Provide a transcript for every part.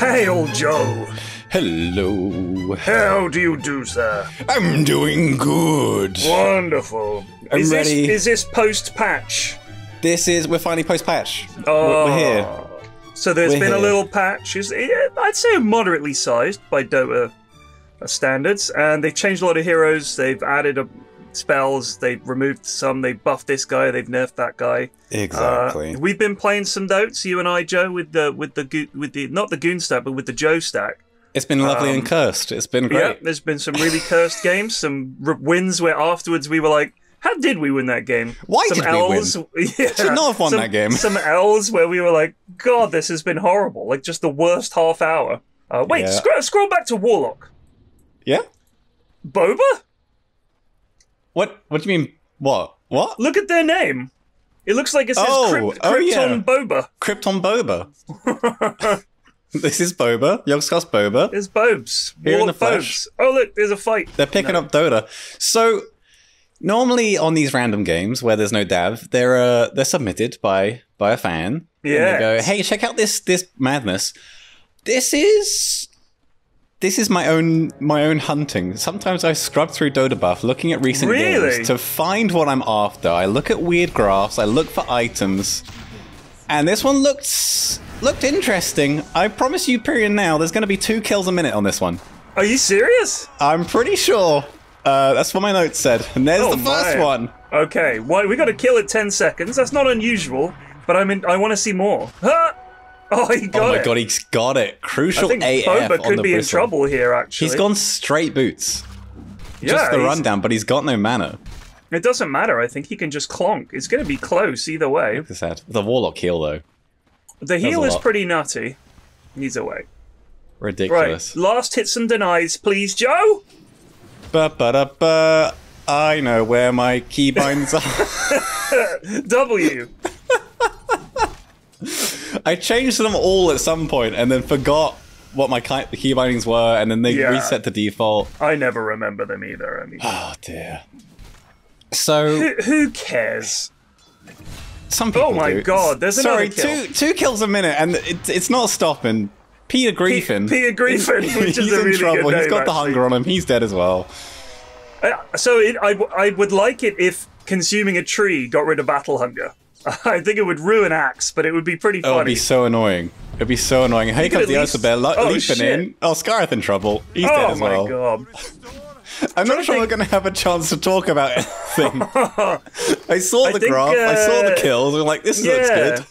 Hey, old Joe. Hello. How do you do, sir? I'm doing good. Wonderful. I'm is ready. This, is this post patch? This is we're finally post patch. Oh. We're, we're ah. here. So there's We're been a little patch. Is I'd say moderately sized by Dota standards, and they've changed a lot of heroes. They've added a, spells. They've removed some. They've buffed this guy. They've nerfed that guy. Exactly. Uh, we've been playing some Dotes, you and I, Joe, with the with the with the not the Goon stack, but with the Joe stack. it's been lovely um, and cursed. It's been great. Yeah, there's been some really cursed games, some r- wins where afterwards we were like, "How did we win that game?" Why some did we win? Yeah, Should not have won some, that game. Some L's where we were like, "God, this has been horrible." Like just the worst half hour. Uh, wait, Yeah. scroll, scroll back to Warlock. Yeah? Boba. What what do you mean what? What? Look at their name. It looks like it says Oh, Krypt- oh, Krypton yeah. Boba. Krypton Boba. this is Boba. Yogscast Boba. There's Bobes. Here in the flesh. Bobes. Oh look, there's a fight. They're picking No. up Dota. So normally on these random games where there's no dev, they're uh, they're submitted by by a fan. And Yeah. they go, hey, check out this this madness. This is this is my own my own hunting. Sometimes I scrub through Dotabuff looking at recent Really? games to find what I'm after. I look at weird graphs, I look for items. And this one looked looked interesting. I promise you, period now, there's gonna be two kills a minute on this one. Are you serious? I'm pretty sure. Uh, that's what my notes said. And there's Oh, the first my. one. Okay, well, we got to kill it 10 seconds. That's not unusual, but I mean, I want to see more. Huh? Oh, he got oh my it. god, he's got it. Crucial I think AF Boba on could the be in trouble here, actually. He's gone straight boots. yeah, Just the rundown, but he's got no mana. It doesn't matter. I think he can just clonk. It's going to be close either way. Look at that. The Warlock heal, though. The heal is pretty nutty. Either way. Right. Ridiculous. Last hits and denies, please, Joe. Ba ba da ba. I know where my keybinds are. W. I changed them all at some point and then forgot what my ki- key bindings were, and then they Yeah. reset to default. I never remember them either. I mean, Oh dear. So who, who cares? some people Oh my do. God, there's Sorry, another kill. two two kills a minute, and it, it's not stopping. Peter Griffin. Peter Griffin, he's in really trouble. He's got the actually. hunger on him. He's dead as well. Uh, so it, I, I would like it if consuming a tree got rid of battle hunger. I think it would ruin Axe, but it would be pretty funny. Oh, it'd be so annoying. It'd be so annoying. Here comes the least- Bear lo- Oh, leaping shit. in. Oh, Scareth in trouble. He's dead oh as my well. god! I'm not sure we're going to have a chance to talk about anything. I saw I the think, graph. I saw the uh, kills. I'm like, this looks good.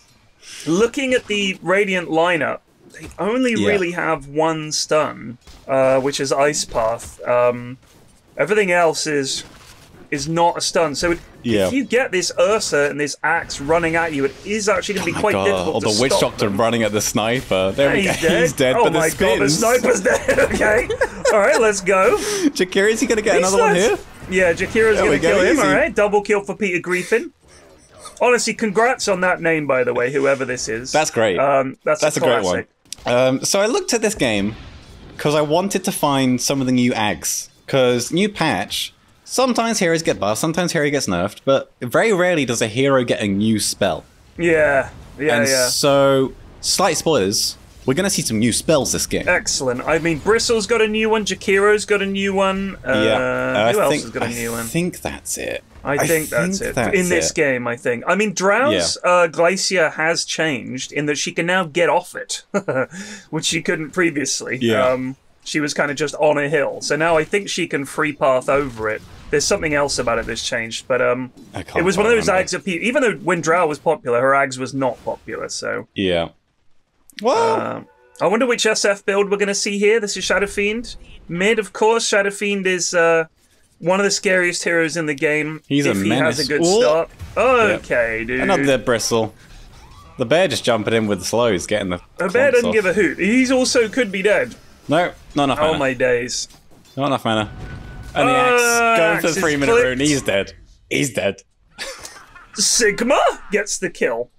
Looking at the Radiant lineup, they only Yeah. really have one stun, uh, which is Ice Path. Um, everything else is is not a stun. So it, Yeah. if you get this Ursa and this axe running at you, it is actually going to be Oh quite god! difficult Or to the witch stop doctor them. running at the sniper. There we go. He's dead. He's dead. oh but my the god, the sniper's dead. Okay, all right, let's go. Jakiro, is he going to get These another one here? Yeah, Jakiro's going to kill him. All right, double kill for Peter Griffin. Honestly, congrats on that name, by the way, whoever this is. That's great. Um, that's, That's a a, great one. Um, so I looked at this game because I wanted to find some of the new aghs. Because new patch, sometimes heroes get buffed, sometimes hero gets nerfed, but very rarely does a hero get a new spell. Yeah, yeah, and yeah. so, slight spoilers, we're going to see some new spells this game. Excellent. I mean, Bristle's got a new one. Jakiro's got a new one. Uh, yeah, who I else think, has got a new I one? I think that's it. I think that's it. that's In this it. game, I think. I mean, Drow's uh, Glacier has changed in that she can now get off it, which she couldn't previously. Yeah. Um, she was kind of just on a hill. So now I think she can free path over it. There's something else about it that's changed, but um, I can't it was one of those remember. aghs that people, even though when Drow was popular, her aghs was not popular. So Yeah. Well, um, I wonder which SF build we're going to see here. This is Shadow Fiend. Mid, of course. Shadow Fiend is uh, one of the scariest heroes in the game. He's a if he has a good Ooh. start. Okay, dude. another bristle. The bear just jumping in with the slows, getting the. A bear doesn't off. give a hoot. He's also could be dead. No, not enough Oh mana. my days. Not enough mana. And the Uh, axe going for axe the three minute clipped. rune. He's dead. He's dead. Sigma gets the kill.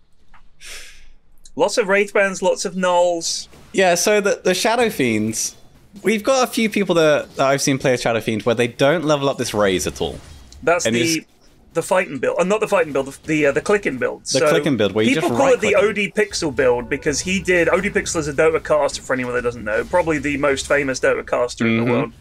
Lots of Wraith bands, lots of Nulls. Yeah, so the, the Shadow Fiends, we've got a few people that, that I've seen play a Shadow Fiend where they don't level up this raise at all. That's And the he's- the fighting build, uh, not the fighting build, the the, uh, the clicking build. The clicking build, where you people just call it the ODPixel build because he did. ODPixel is a Dota caster for anyone that doesn't know. Probably the most famous Dota caster in Mm-hmm. the world.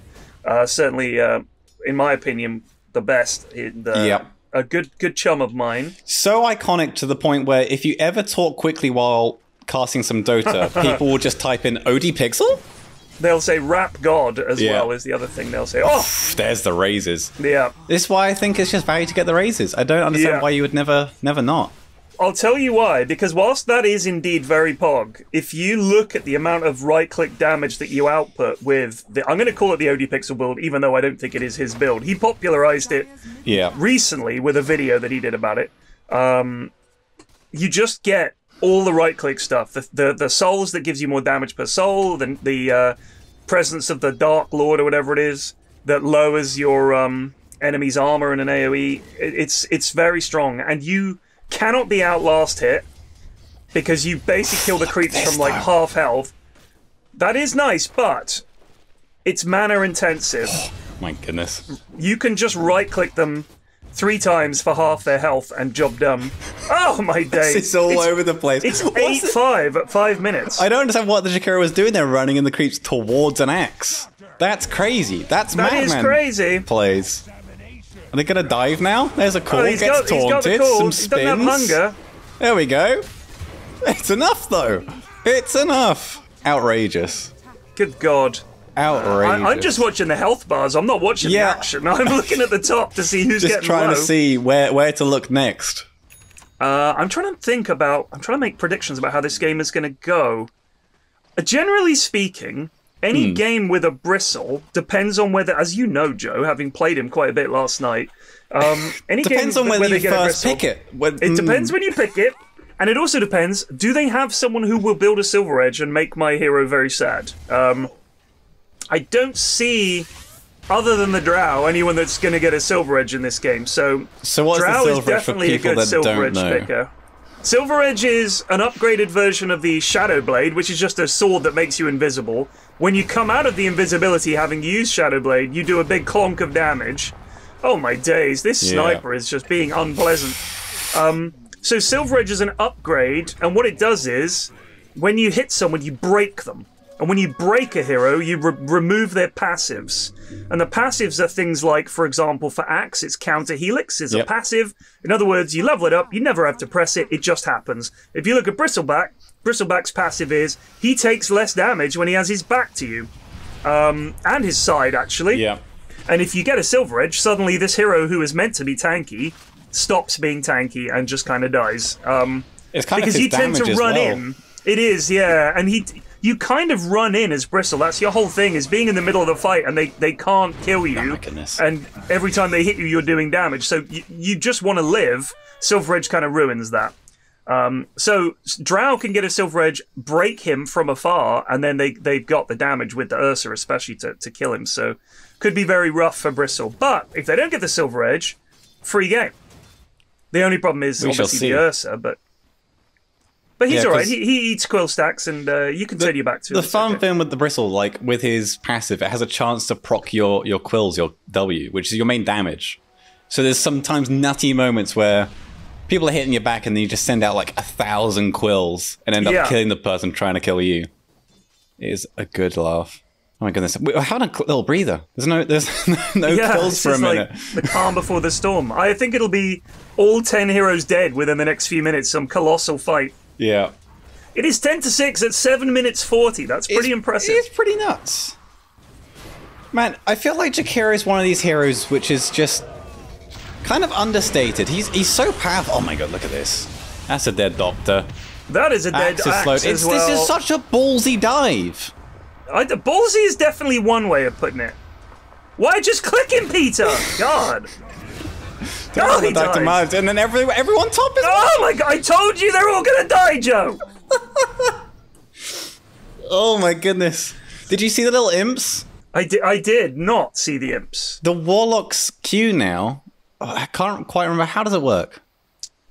Uh, certainly, uh, in my opinion, the best. In the, Yep. A good good chum of mine. So iconic to the point where if you ever talk quickly while casting some Dota, people will just type in OD Pixel. They'll say "Rap God" as Yeah. well as the other thing. They'll say, "Oh, There's the raises. yeah." This is why I think it's just value to get the raises. I don't understand Yeah. why you would never, never not. I'll tell you why, because whilst that is indeed very pog, if you look at the amount of right click damage that you output with the I'm gonna call it the ODPixel build, even though I don't think it is his build. He popularized it Yeah. recently with a video that he did about it. Um, you just get all the right click stuff. The, the the souls that gives you more damage per soul, the the uh, presence of the Dark Lord or whatever it is that lowers your um, enemy's armor in an AOE. It, it's it's very strong, and you cannot be outlast hit because you basically kill the creeps from like half health. That is nice, but it's mana intensive oh, My goodness. you can just right click them three times for half their health and job done. Oh my days! It's all it's, over the place. It's What's eight it- five at five minutes. I don't understand what the Jakiro was doing there, running in the creeps towards an axe. That's crazy. That's that is madman crazy. plays. Are they gonna dive now? There's a call. Oh, he's gets got, he's got the taunted. Some spins. hunger. There we go. It's enough though. It's enough. Outrageous. Good God! I, Outrageous. I'm just watching the health bars. I'm not watching Yeah. the action. I'm looking at the top to see who's just getting trying low. to see where where to look next. Uh, I'm trying to think about. I'm trying to make predictions about how this game is going to go. Uh, generally speaking, any Hmm. game with a bristle depends on whether, as you know, Joe, having played him quite a bit last night. Um, any Depends game on whether where they you first bristle- pick it. When- It mm, depends when you pick it, and it also depends. Do they have someone who will build a Silver Edge and make my hero very sad? Um, I don't see, other than the Drow, anyone that's going to get a Silver Edge in this game. So So what's Drow the is definitely a good Silver Edge know? picker. Silver Edge is an upgraded version of the Shadow Blade, which is just a sword that makes you invisible. When you come out of the invisibility having used Shadow Blade, you do a big clonk of damage. Oh my days, this Yeah. sniper is just being unpleasant. Um, so Silver Edge is an upgrade, and what it does is, when you hit someone, you break them. And when you break a hero, you re- remove their passives. And the passives are things like, for example, for Axe, it's Counter Helix is a passive. In other words, you level it up, you never have to press it, it just happens. If you look at Bristleback, Bristleback's passive is he takes less damage when he has his back to you. Um, and his side, actually. Yeah. And if you get a Silver Edge, suddenly this hero who is meant to be tanky stops being tanky and just kind of dies. Um, It's kind because of you tend to run well. in. It is, yeah, and he, you kind of run in as Bristle. That's your whole thing is being in the middle of the fight, and they they can't kill you. Oh my goodness. And every time they hit you, you're doing damage. So you, you just want to live. Silver Edge kind of ruins that. Um, so Drow can get a Silver Edge, break him from afar, and then they they've got the damage with the Ursa, especially to, to kill him. So could be very rough for Bristle. But if they don't get the Silver Edge, free game. The only problem is We obviously see. the Ursa, but but he's Yeah, all right. He, he eats quill stacks, and uh, you can turn your back to The. Fun okay. thing with the bristle, like with his passive, it has a chance to proc your your quills, your W, which is your main damage. So there's sometimes nutty moments where people are hitting your back and then you just send out like a thousand quills and end up Yeah. killing the person trying to kill you. It is a good laugh. Oh my goodness, we're having a little breather. There's no there's no Yeah, kills for a minute. like the calm before the storm. I think it'll be all ten heroes dead within the next few minutes. Some colossal fight. yeah, It is ten to six at seven minutes forty. That's pretty It's- impressive. It's pretty nuts. Man, I feel like Jakiro is one of these heroes which is just kind of understated. He's he's so powerful. Oh my god, look at this. That's a dead doctor. that is a dead Axe axe, as It's, well. This is such a ballsy dive. I, ballsy is definitely one way of putting it. Why just click him, Peter? God. Oh, he Dr. Miles, and then every, everyone top is. Oh my god! I told you they're all gonna die, Joe. Oh my goodness. Did you see the little imps? I did. I did not see the imps. The Warlock's Q now. Oh, I can't quite remember. How does it work?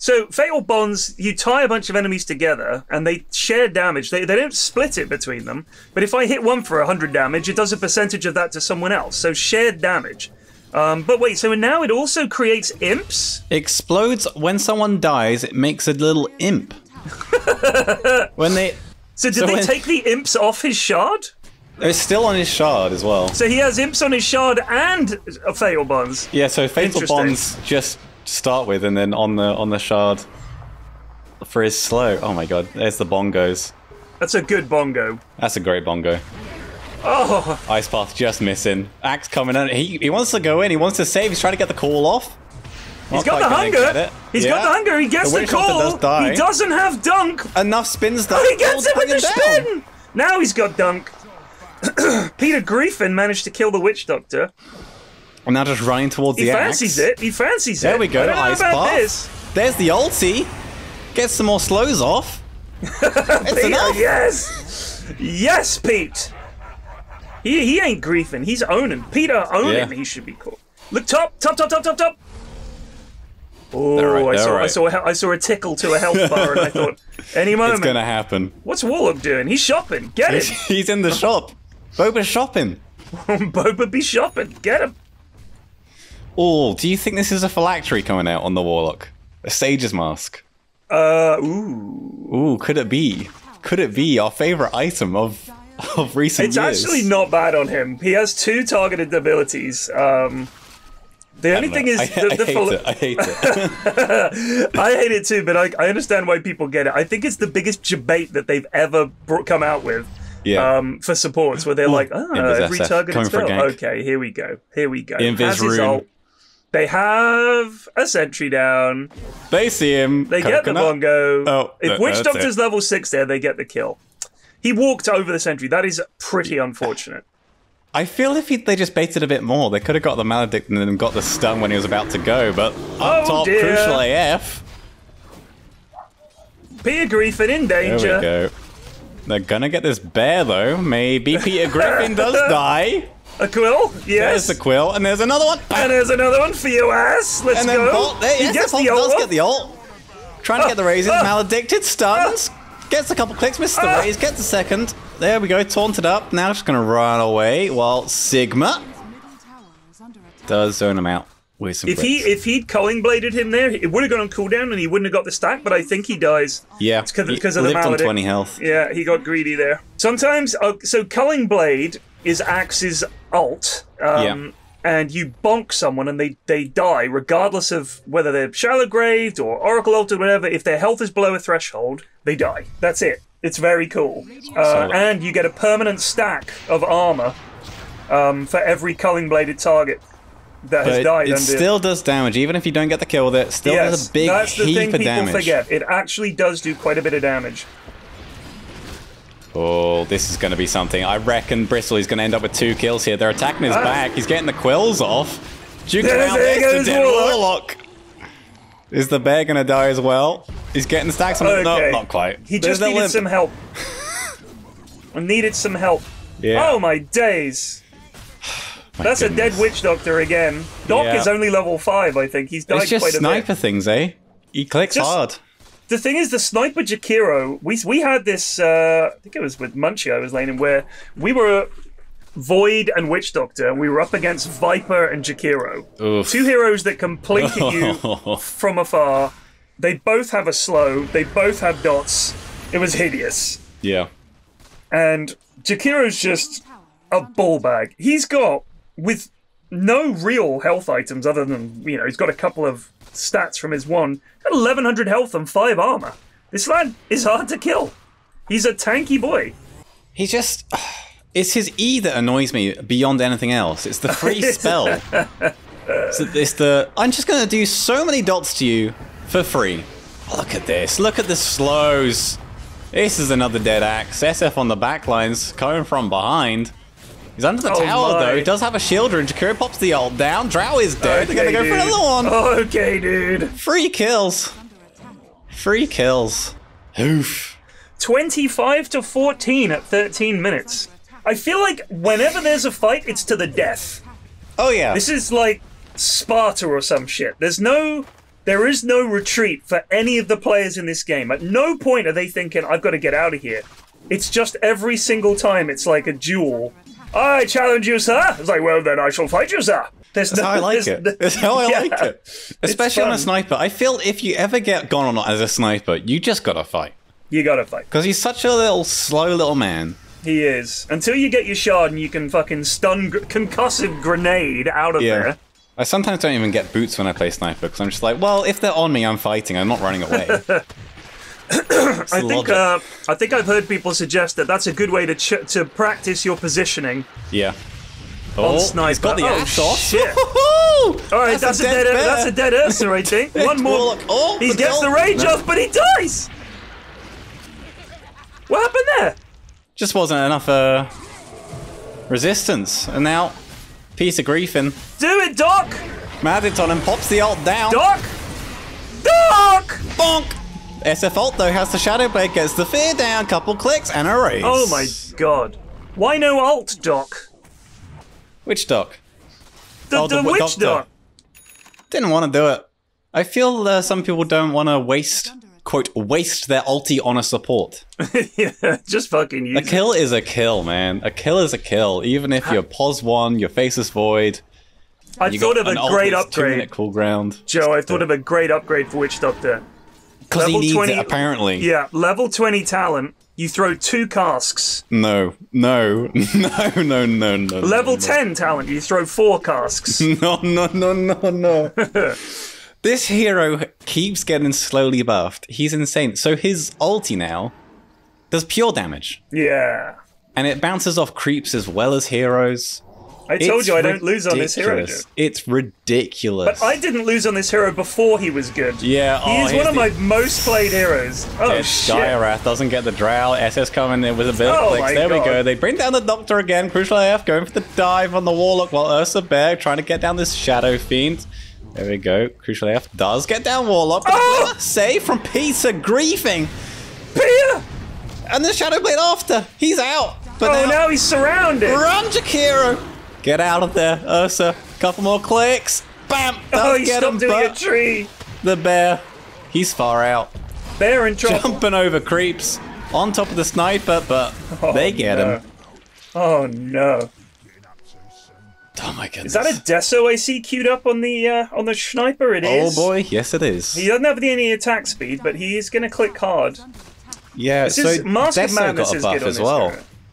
So fatal bonds, you tie a bunch of enemies together, and they share damage. They they don't split it between them. But if I hit one for hundred damage, it does a percentage of that to someone else. So shared damage. Um, but wait, so now it also creates imps? Explodes when someone dies. It makes a little imp. when they, So did So they when- take the imps off his shard? It's still on his shard as well. So he has imps on his shard and fatal bonds. Yeah, so fatal bonds just start with, and then on the on the shard for his slow. Oh my god, there's the bongos. That's a good bongo. That's a great bongo. Oh, Ice Path just missing. Axe coming in. He he wants to go in. He wants to save. He's trying to get the call off. he's got the hunger. He's got the hunger. He gets The the, call. does. He doesn't have dunk. Enough spins that. Oh, he gets it with the down. spin. Now he's got dunk. Peter Griffin managed to kill the witch doctor. And now just running towards He the fancies it. He fancies it. There we go. I don't know Ice Path. this. There's the ulti. Get some more slows off. it's Peter, enough. yes, yes, Pete. He he ain't griefing. He's owning. Peter owning. Yeah. He should be cool. Look top, top, top, top, top, top. Oh, right, I saw I saw a, he- I saw a tickle to a health bar, and I thought, any moment. It's gonna happen. What's Warlock doing? He's shopping. Get him. He's in the shop. Boba's shopping. Boba be shopping. Get him. Oh, do you think this is a phylactery coming out on the Warlock? A Sage's mask? Uh, ooh. Ooh, could it be? Could it be our favorite item of of recent It's years? actually not bad on him. He has two targeted abilities. Um, the only thing is, I, the, I hate it. I hate it. I hate it too, but I, I understand why people get it. I think it's the biggest debate that they've ever brought, come out with yeah. um, for supports, where they're like, oh, every SF, targeted coming for a spell. Okay, here we go. Here we go. Invis rune. They have a sentry down. they see him. They get the bongo. Oh, if that- Witch Doctor's it. level six there, they get the kill. He walked over the sentry. That is pretty unfortunate. I feel if he, they just baited a bit more, they could have got the maledict and then got the stun when he was about to go. But up Oh, top, dear. crucial AF. Peter Griffin in There danger. we go. They're gonna get this bear though. Maybe Peter Griffin does die. A quill, There's yes. the quill, and there's another one. and there's another one for you, ass. Let's And then go. Bolt, there, he yes, gets the the ult. does get the ult. Trying to get the raises, ah, maledicted, stuns. Gets a couple clicks, misses the Ah. raise, gets a second. There we go, taunted up. Now just gonna run away while Sigma does zone him out with some If he if he'd culling bladed him there, it would have gone on cooldown and he wouldn't have got the stack. But I think he dies. yeah, 'cause- he because of the lived on maledict. 20 health. Yeah, he got greedy there. Sometimes, uh, so culling blade is Axe's alt. Um, Yeah. And you bonk someone and they, they die, regardless of whether they're shallow graved or oracle altered, or whatever. If their health is below a threshold, they die. That's it. It's very cool. Uh, and you get a permanent stack of armor um, for every culling bladed target that has But died it still does damage, even if you don't get the kill with it. Still yes, does a big that's the thing heap of people damage. forget. It actually does do quite a bit of damage. Oh, this is going to be something. I reckon Bristle is going to end up with two kills here. They're attacking his Ah. back. He's getting the quills off. Duke There- there goes the dead Warlock. Is the bear going to die as well? He's getting the stacks on Okay. No, not quite. He just the needed some help. I needed some help. Yeah. Oh my days. My That's a dead witch doctor again. Doc Yeah. is only level five, I think. He's died It's just quite a sniper bit. things, eh? He clicks Just- hard. The thing is, the sniper Jakiro, we we had this. Uh, I think it was with Munchie. I was laying in where we were Void and Witch Doctor, and we were up against Viper and Jakiro. Oof. Two heroes that at you from afar. They both have a slow. They both have dots. It was hideous. yeah. and Jakiro's just a ball bag. He's got with no real health items other than you know he's got a couple of stats from his one. Got 1100 health and five armor. This lad is hard to kill. He's a tanky boy. He just. It's his E that annoys me beyond anything else. It's the free spell. So it's the. I'm just going to do so many dots to you for free. Look at this. Look at the slows. This is another dead axe. SF on the backlines, coming from behind. He's under the Oh tower my. though. He does have a shield and Jakiro pops the ult down. Drow is dead. They're going to go for another one. Okay, dude. Free kills. Free kills. Oof. 25 to 14 at 13 minutes. I feel like whenever there's a fight, it's to the death. Oh yeah. This is like Sparta or some shit. There's no there is no retreat for any of the players in this game. At no point are they thinking I've got to get out of here. It's just every single time it's like a duel. I challenge you, sir. It's like, well then I shall fight you, sir. There's That's no- how I like it. That's how I Yeah. like it. Especially on a sniper. I feel if you ever get gone on as a sniper, you just gotta fight. You gotta fight. Because he's such a little slow little man. He is. Until you get your shard and you can fucking stun gr- concussive grenade out of Yeah. there. I sometimes don't even get boots when I play sniper because I'm just like, well, if they're on me, I'm fighting. I'm not running away. I think uh, I think I've heard people suggest that that's a good way to ch- to practice your positioning. yeah. on Oh, sniper. he's got the Oh, off. shit. All right, that's, a, dead. bear. that's a dead Ursa, think. One more. Oh, he gets the rage No. off, but he dies. What happened there? Just wasn't enough uh, resistance. And now, piece of griefing. Do it, Doc. Madits on him, pops the ult down. Doc. Doc. Bonk! SF ult though has the Shadow Blade, gets the fear down, couple clicks, and a raise. Oh my god. Why no alt, Doc? Which doc? The, Oh, the the witch doctor. Doc. Didn't want to do it. I feel uh, some people don't want to waste, quote, waste their ulti on a support. yeah, just fucking use A kill is a kill, man. A kill is a kill. Even if you're pos one, your face is void. I thought of a great that's two minute upgrade. cool ground. Joe, I thought of a great upgrade for Witch Doctor. Because he level needs 20 it, apparently. Yeah, level 20 talent. You throw two casks. No, no, no, no, no, no. Level no, 10 talent. You throw four casks. No, no, no, no, no. this hero keeps getting slowly buffed. He's insane. So his ulti now does pure damage. yeah. And it bounces off creeps as well as heroes. I told It's you I don't lose on this hero, ridiculous. It's ridiculous. But I didn't lose on this hero before he was good. Yeah, He oh, is one of the- my most played heroes. Oh, Dead shit. Skywrath doesn't get the drow. SS coming in with a bit of Oh clicks. my There we go. They bring down the Doctor again. Crucial AF going for the dive on the Warlock while Ursa Bear trying to get down this Shadow Fiend. There we go. Crucial AF does get down Warlock. But Oh! Save from Peter Griffin. Pia! And the Shadow Blade after. He's out. But Oh, now, now he's surrounded. run, Jakiro. Get out of there, Ursa. Couple more clicks. Bam. Oh, he get stopped him, doing a but tree. the bear. He's far out. They're in trouble. Jumping over creeps. On top of the sniper, but Oh, they get no. him. Oh no! Oh my goodness. Is that a Deso I see queued up on the uh, on the sniper? It Oh is. boy, yes it is. He doesn't have any attack speed, but he is going to click hard. Yeah, This so is Mask Deso got a buff as well.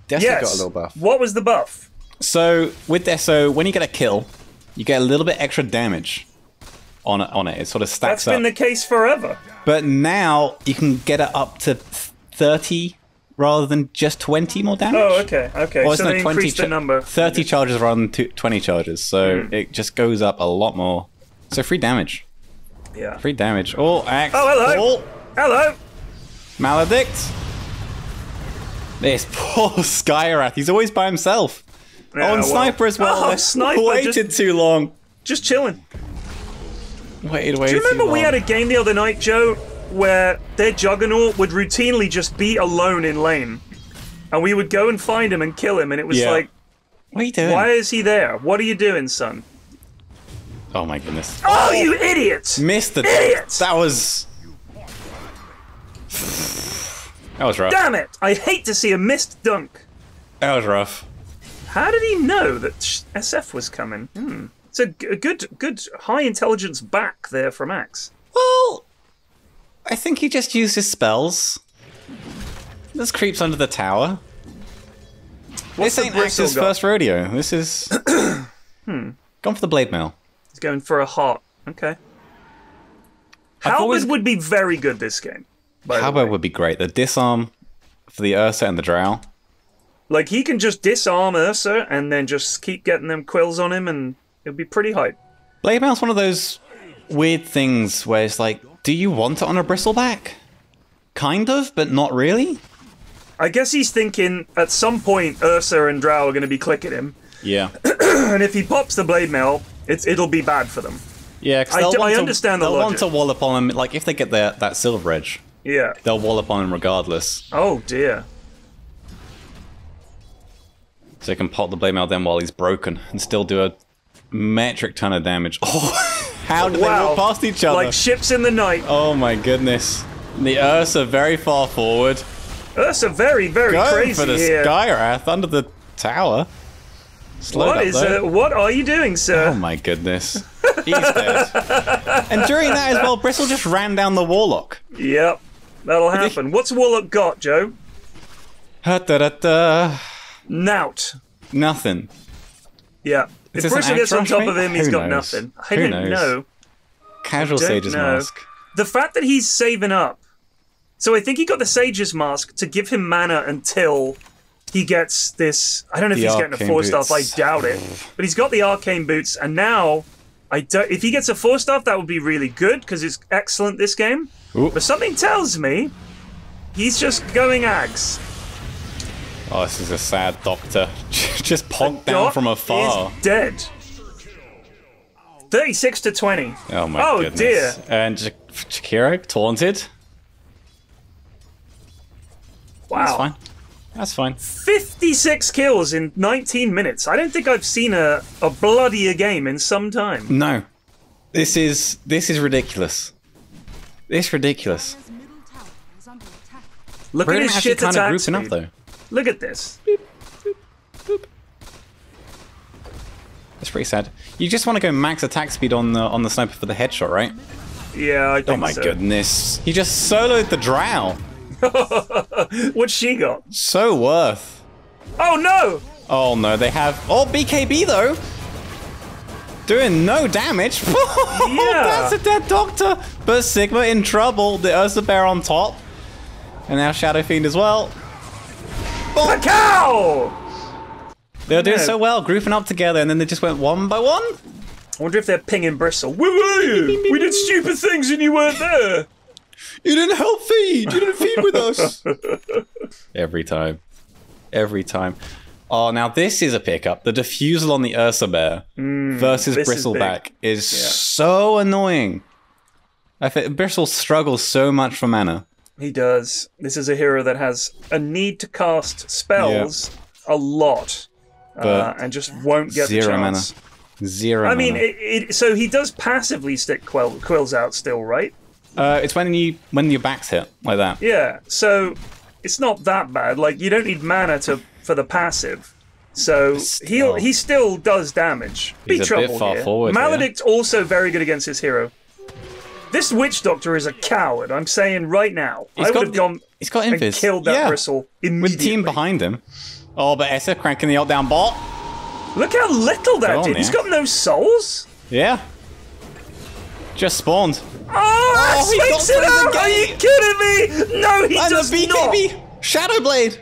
Deso yes. got a little buff. What was the buff? So with Deso, when you get a kill, you get a little bit extra damage on it. On it, it sort of stacks That's been up. the case forever. But now you can get it up to thirty rather than just twenty more damage. Oh, okay, okay. Or so they 20 increased the number. 30 charges rather than two- 20 charges, so Hmm. it just goes up a lot more. So free damage. Yeah. Free damage. Oh, axe. Oh, hello. Oh, Hello. maledict. This poor Skywrath. He's always by himself. Yeah, oh, and well- Sniper as well. Oh, Sniper Waited just- too long. Just chilling. Waited way Do you remember we had a game the other night, Joe, where their Juggernaut would routinely just be alone in lane, and we would go and find him and kill him, and it was Yeah. like, What are you doing? why is he there? What are you doing, son? Oh my goodness. Oh, you idiot! Missed the Idiots! That was. That was rough. Damn it! I hate to see a missed dunk. That was rough. How did he know that SF was coming? Hmm. It's a, g- a good, good high intelligence back there from Axe. Well, I think he just used his spells. There's creeps under the tower. What's this ain't bristle first rodeo. This is. hmm. Gone for the blade mail. He's going for a heart. Okay. Halberd always- would be very good this game. Halberd would be great. The disarm for the Ursa and the Drow. Like he can just disarm Ursa and then just keep getting them quills on him, and it'd be pretty hype. Blade mail's one of those weird things where it's like, do you want it on a bristleback? Kind of, but not really. I guess he's thinking at some point Ursa and Drow are going to be clicking him, Yeah. and if he pops the blade mail, it's it'll be bad for them. Yeah, 'cause I they'll do- want I to- understand the They'll want to wallop on him. Like if they get their, that silver edge, Yeah. they'll wallop on him regardless. Oh dear. So they can pop the blade mail then while he's broken and still do a metric ton of damage. Oh, how did they Wow. walk past each other? Like ships in the night. oh my goodness. The Ursa very far forward. Ursa very very Going crazy for the here. Skywrath under the tower. Slowed What up, is uh, what are you doing, sir? Oh my goodness. He's dead. and during that as well, Bristle just ran down the warlock. Yep, that'll happen. What's Warlock got, Joe? Ha-da-da-da. Nout. Nothing. Yeah. Is if this gets on top of him, he's Who got knows? nothing. I Who don't knows? know. Casual Don't Sage's know. mask. The fact that he's saving up. So I think he got the Sage's mask to give him mana until he gets this. I don't know if The he's getting a force staff. I doubt it. But he's got the arcane boots, and now I don't. If he gets a force staff, that would be really good because it's excellent this game. Ooh. But something tells me he's just going aghs. Oh, this is a sad doctor. just ponked down from afar. Is dead. Thirty-six to twenty. Oh my Oh, goodness. dear. And Ch- Jakiro, taunted. Wow. That's fine. That's fine. 56 kills in 19 minutes. I don't think I've seen a, a bloodier game in some time. No. This is this is ridiculous. This ridiculous. Dire's middle tower is under. Look We're at his shit kind of attack grouping up though. Look at this. That's pretty sad. You just want to go max attack speed on the on the sniper for the headshot, right? Yeah, I oh think Oh my so. goodness. He just soloed the drow. What's she got? So worth. Oh no! Oh no, they have Oh BKB though. Doing no damage. Oh, yeah. That's a dead doctor. But Sigma in trouble. The Ursa Bear on top. And now Shadow Fiend as well. A cow! They were doing Yeah. so well, grouping up together, and then they just went one by one. I wonder if they're pinging Bristle. Where were you? We did stupid things and you weren't there. You didn't help feed. You didn't feed with us. Every time. Every time. Oh, now this is a pickup. The diffusal on the Ursa Bear mm, versus this is Bristleback is, so annoying. I think Bristle struggles so much for mana. He does. This is a hero that has a need to cast spells a lot, uh, and just won't get zero the mana. Zero. I mean, it, it, so he does passively stick quill, quills out still, right? uh, it's when you when your back's hit like that. Yeah. So it's not that bad. Like you don't need mana to for the passive. So he he still does damage. Be He's a bit trouble far here. forward here. Maledict also very good against his hero. This witch doctor is a coward. I'm saying right now. He's I got would have gone He's got and killed that yeah. bristle immediately. With the team behind him. Oh, but Essa cranking the ult down bot. Look how little that Go on, did. He's got no souls. Yeah. Just spawned. Oh, Oh, he got it the out! Are you kidding me? No, he And does the not. BKB Shadowblade.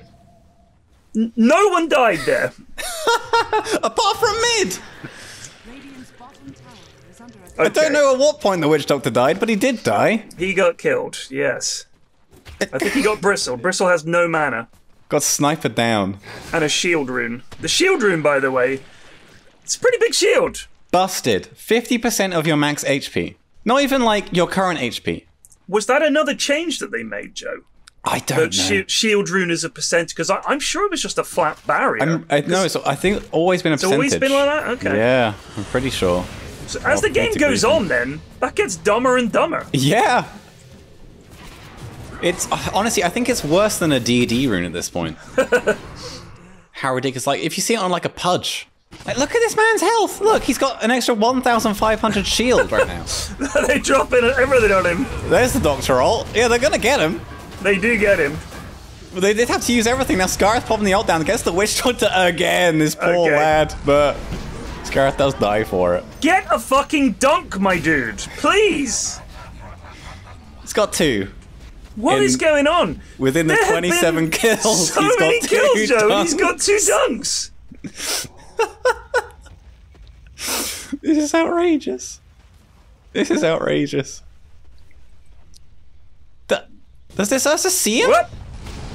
No one died there. Apart from mid. Radiant's bottom tower is under attack. I don't know at what point the witch doctor died, but he did die. He got killed. Yes. I think he got Bristle. Bristle has no mana Got sniper down. and a shield rune. The shield rune, by the way, it's a pretty big shield. Busted. 50% of your max HP. Not even like your current HP. Was that another change that they made, Joe? I don't That know. shi- shield rune is a percentage because I'm sure it was just a flat barrier. I'm, I, no, it's, I think always been a it's percentage. always been like that. Okay. Yeah, I'm pretty sure. So as the game goes on, then that gets dumber and dumber. Yeah. It's uh, honestly, I think it's worse than a D&D rune at this point. How ridiculous! Like if you see it on like a pudge, like look at this man's health. Look, he's got an extra 1,500 shield right now. they drop in everything on him. There's the Doctor ult. Yeah, they're gonna get him. They do get him. But They did have to use everything. Now Scarth popping the ult down against the Witch Hunter again. This poor Okay. lad, but Scarth does die for it. Get a fucking dunk, my dude. Please. He's got two. What In- is going on? Within the There have 27 been kills, So he's got many two kills, Joe. He's got two dunks. This is outrageous. This is outrageous. Does this Ursa see him? What?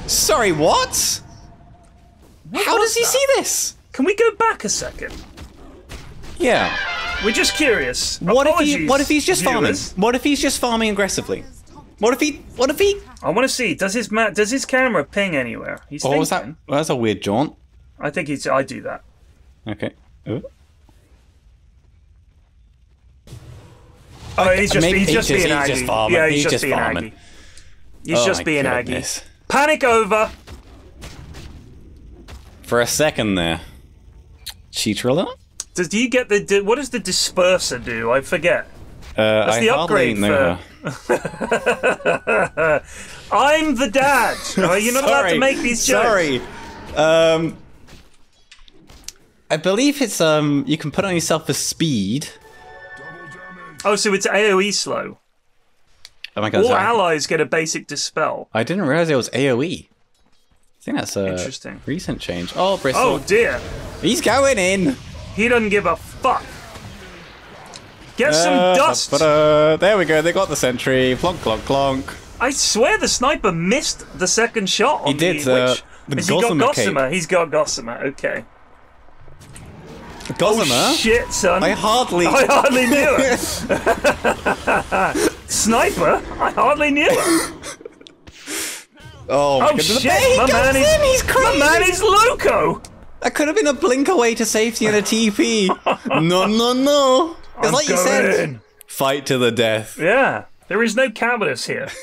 Sorry, what? How does he that? see this? Can we go back a second? Yeah. We're just curious. What if he? What if he's just viewers. farming? What if he's just farming aggressively? What if he? What if he? I want to see. Does his ma- Does his camera ping anywhere? He's Oh, was that? Well, that's a weird jaunt. I think he's. I do that. Okay. Ooh. Oh, he's just. maybe he's he just just- being he's Aggie. just. Yeah, he's, He's just, just being farming. Aggie. He's Oh just being goodness. Aggie. Panic over. For a second there, Cheater alert? Does do you get the di- what does the disperser do? I forget. Uh, That's I the upgrade know for- I'm the dad. All right, You're not allowed to make these jokes. Sorry. Um, I believe it's um. You can put on yourself for speed. Oh, so it's AOE slow. Oh my god! All allies get a basic dispel. I didn't realize it was AOE. I think that's a Interesting. recent change. Oh, Bristle. Oh dear, He's going in. He doesn't give a fuck. Get some Uh, dust. Uh, there we go. They got the sentry. Plonk, clonk, clonk. I swear the sniper missed the second shot. On He did, The, uh, the has he got Gossamer cape. He's got Gossamer. Okay. Gossamer. Oh shit, son. I hardly. I hardly knew it. Sniper? I hardly knew it. oh, my Oh shit, my man is in. He's crazy. My man is loco. That could have been a blink away to safety and a TP. no, no, no. It's I'm like you said. in. Fight to the death. Yeah, there is no Commodus here.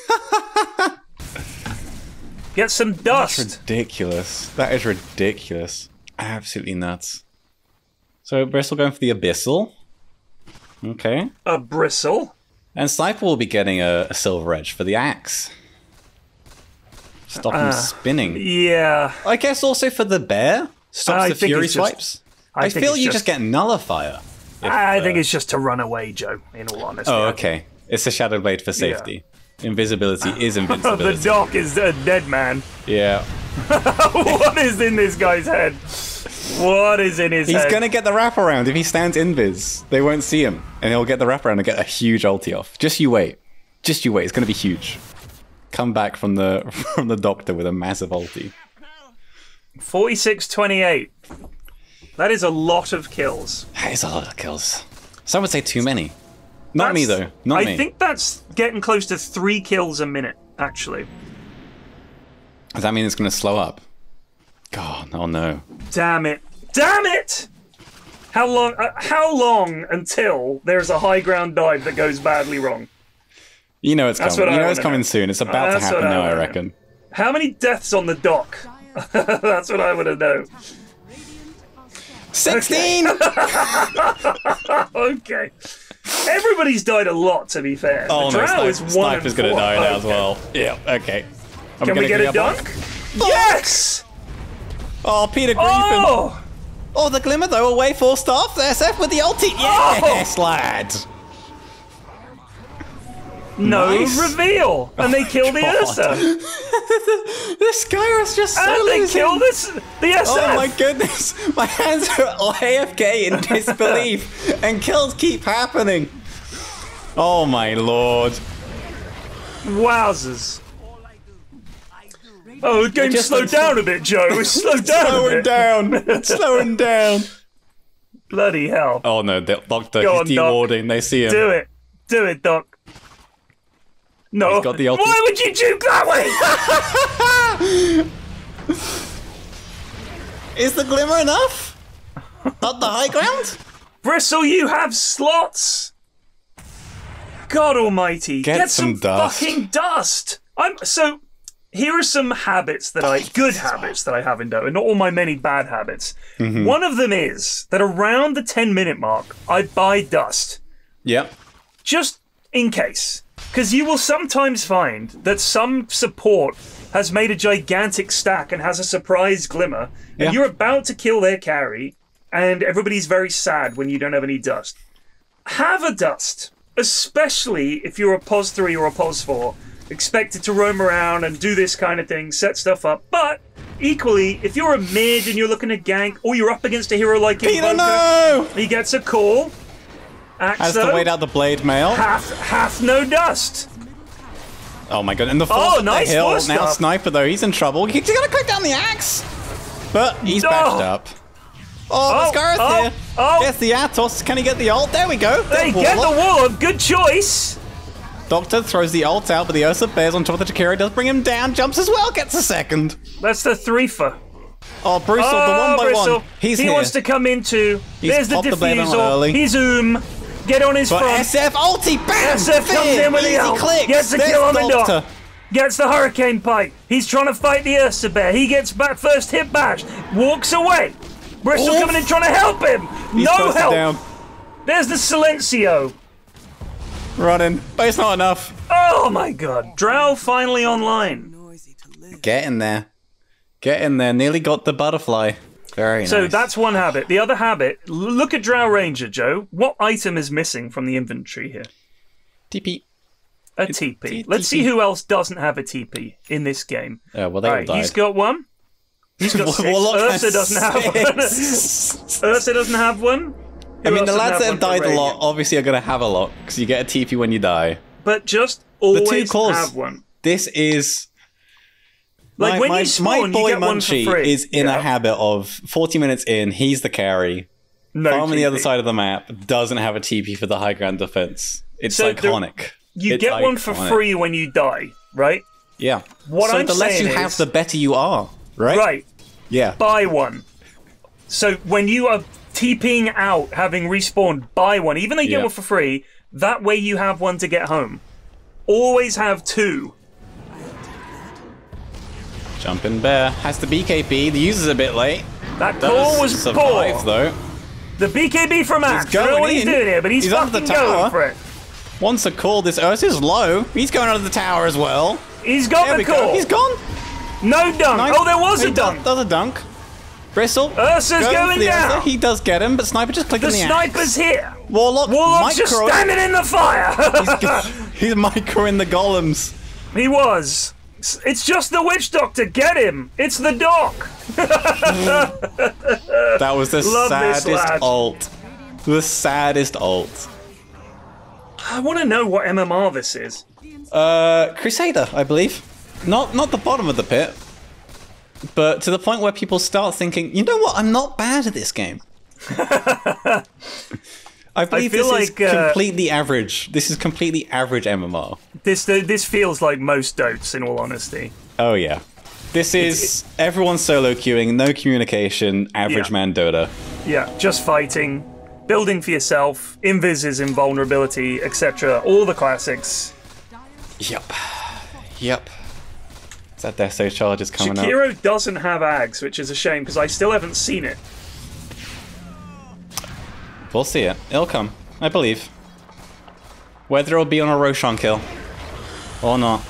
Get some dust. Ridiculous. That is ridiculous. Absolutely nuts. So Bristle going for the Abyssal. Okay. A bristle. And Sniper will be getting a, a Silver Edge for the axe. Stop him Ah. spinning. Yeah, I guess also for the bear. Stops I the Fury it's just- swipes. I I, feel you just- just get Nullifier. if, I uh, think it's just to run away, Joe. In all honesty. Oh, okay. It's a Shadow Blade for safety. Invisibility is invincibility. the doc is a dead man. yeah. what is in this guy's head? What is in his He's head? gonna get the wraparound. If he stands invis, they won't see him. And he'll get the wraparound and get a huge ulti off. Just you wait. Just you wait. It's gonna be huge. Come back from the from the doctor with a massive ulti. 46-28. That is a lot of kills. That is a lot of kills. Some would say too many. Not me though. Not I me. think that's getting close to three kills a minute, actually. Does that mean it's gonna slow up? God, oh no. Damn it. Damn it! How long uh, how long until there's a high ground dive that goes badly wrong? You know it's That's coming. You I know it's coming know. soon. It's about to happen now, I wanna reckon. How many deaths on the doc? That's what I want to know. Sixteen. Okay. Everybody's died a lot, to be fair. Oh the no, drow Snipe, is one Sniper's and gonna die now as well. Yeah. Okay. Are Can we get a get up? dunk? Oh. Yes! Oh, Peter Griffin. Oh! Oh, the glimmer though, away full stop. SF with the ulti. Oh! Yes, lad. No Nice. reveal! And they oh kill the God. Ursa! This guy was just so And they kill this, the SF! Oh my goodness! My hands are AFK in disbelief, and kills keep happening. Oh my lord! Wowzers. Oh, the game slowed down a bit, Joe. It's slowed down Slowing down, slowing down. Bloody hell. Oh no, the doctor, Go he's on, Doc. They see him. Do it. Do it, Doc. No. He's got the ulti. Why would you juke that way? Is the glimmer enough? Up the high ground? Bristle, you have slots. God Almighty, Get some dust. fucking dust. I'm so. Here are some habits that I good habits that I have in Dota, and not all my many bad habits. Mm-hmm. One of them is that around the ten minute mark, I buy dust Yep. just in case, because you will sometimes find that some support has made a gigantic stack and has a surprise glimmer, and Yeah. you're about to kill their carry, and everybody's very sad when you don't have any dust. Have a dust, especially if you're a pos 3 or a pos 4, expected to roam around and do this kind of thing, set stuff up, but equally, if you're a mid and you're looking to gank, or you're up against a hero like Peter, Invoker, no! he gets a call. Has to wait out the blade mail. half, half no dust. Oh my god! And the force Oh, nice the hill. Now stuff. sniper though, he's in trouble. He's gonna click down the axe, but he's No. bashed up. Oh, Oh, the Scar's oh, here. oh. Gets the Atos. Can he get the ult? There we go. They get the Warlock. wall. Good choice. Doctor throws the ult out, but the Ursa bears on top of the Jakiro. Does bring him down. Jumps as well. Gets a second. That's the three for. Oh, Bruce, the Oh, one by Bristle. one. He's he here. wants to come into. He's There's the popped the blade on early. He's oom. Get on his But front. SF ulti, bam! SF comes in with the easy ult. clicks. Gets the There's kill on the Doctor. dock. Gets the Hurricane Pike. He's trying to fight the Ursa bear. He gets back first hit bash. Walks away. Bristle Oof. coming in trying to help him. He's no help. down. There's the Silencio. Running. But it's not enough. Oh my god. Drow finally online. Noisy to live. Get in there. Get in there. Nearly got the butterfly. Very So nice. that's one habit. The other habit, look at Drow Ranger, Joe. What item is missing from the inventory here? TP. A TP. Let's see who else doesn't have a TP in this game. Oh, well, they all Alright, died. he's got one. He's got six. Warlock has Ursa doesn't have one. Ursa doesn't have one. I mean, the else doesn't lads that have died a lot obviously are going to have a lot because you get a TP when you die. But just two always have one. This is Like my, when my, you spawn, my you boy get one for free. is in Yeah. a habit of 40 minutes in, he's the carry. no Farm on the other side of the map doesn't have a TP for the high ground defense. It's So there- iconic. You It's get one for free when you die, right? Yeah. What so I'm the less you saying have, is- the better you are, right? Right. Yeah. Buy one. So when you are TPing out, having respawned, buy one. Even though you get Yeah. one for free, that way you have one to get home. Always have two. Jumping bear has the BKB. The user's a bit late. That call was survive poor. though. The BKB from don't know going what he's in. doing here, but he's, He's under fucking the tower. going for it. Wants a call. This Ursa's low. He's going under the tower as well. He's got There the call. go. He's gone. No dunk. Oh, there was a dunk. Does a dunk. Bristle. Ursa's Going going down. Ursa. He does get him, but Sniper just clicking The the, axe. sniper's here. Warlock. Warlock's just micro. standing in the fire. He's micro in the golems. he was. It's just the witch doctor. Get him. It's the doc. That was the Love saddest alt. The saddest alt. I want to know what MMR this is. Uh, Crusader, I believe. Not not the bottom of the pit, but to the point where people start thinking, you know what? I'm not bad at this game. I believe feel this like, is uh, completely average. This is completely average MMR. This this feels like most dotes, in all honesty. Oh yeah. This is everyone solo queuing, no communication, average Yeah. man Dota. Yeah, just fighting, building for yourself, invis is invulnerability, etc. All the classics. Yep. Yep. Is that Stage charge is coming up? Jakiro doesn't have aghs, which is a shame because I still haven't seen it. We'll see it. It'll come. I believe. Whether it'll be on a Roshan kill or not.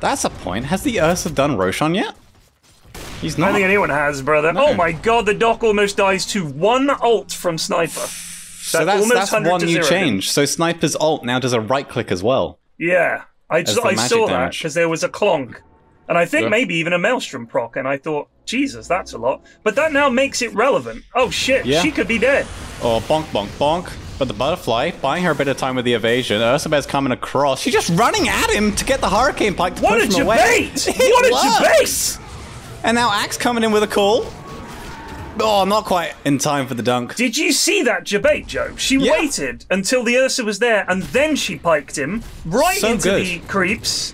That's a point. Has the Ursa done Roshan yet? He's I not. don't think anyone has, brother. No. Oh my god, the doc almost dies to one ult from Sniper. so that that's, that's one new change. So Sniper's ult now does a right click as well. Yeah, I, just, I saw that because there was a clonk. And I think Yeah. maybe even a Maelstrom proc, and I thought, Jesus, that's a lot. But that now makes it relevant. Oh shit, Yeah. she could be dead. Oh, bonk, bonk, bonk. But the butterfly, buying her a bit of time with the evasion. Ursabet's coming across. She's just running at him to get the hurricane pike to What push him away. debate! It What a works. debate! And now Axe coming in with a call. Oh, not quite in time for the dunk. Did you see that debate, Joe? She Yeah. waited until the Ursa was there, and then she piked him right So into good. the creeps.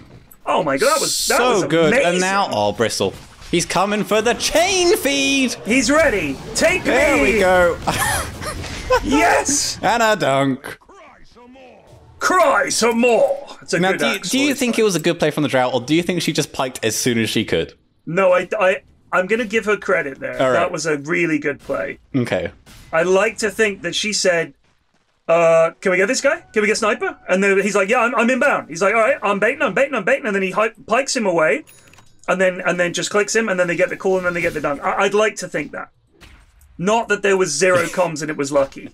Oh my god, that was that so was good. amazing. And now, oh, Bristle. He's coming for the chain feed. he's ready. Take There me. There we go. Yes. and a dunk. Cry some more. It's a Now, good do you, do you think it was a good play from the Drow, or do you think she just piked as soon as she could? No, I, I, I'm going to give her credit there. Right. That was a really good play. Okay. I like to think that she said, uh, "Can we get this guy? Can we get sniper?" And then he's like, "Yeah, I'm, I'm inbound." He's like, "All right, I'm baiting, I'm baiting, I'm baiting," and then he pikes him away, and then and then just clicks him, and then they get the call, and then they get the dunk. I- I'd like to think that, not that there was zero comms and it was lucky.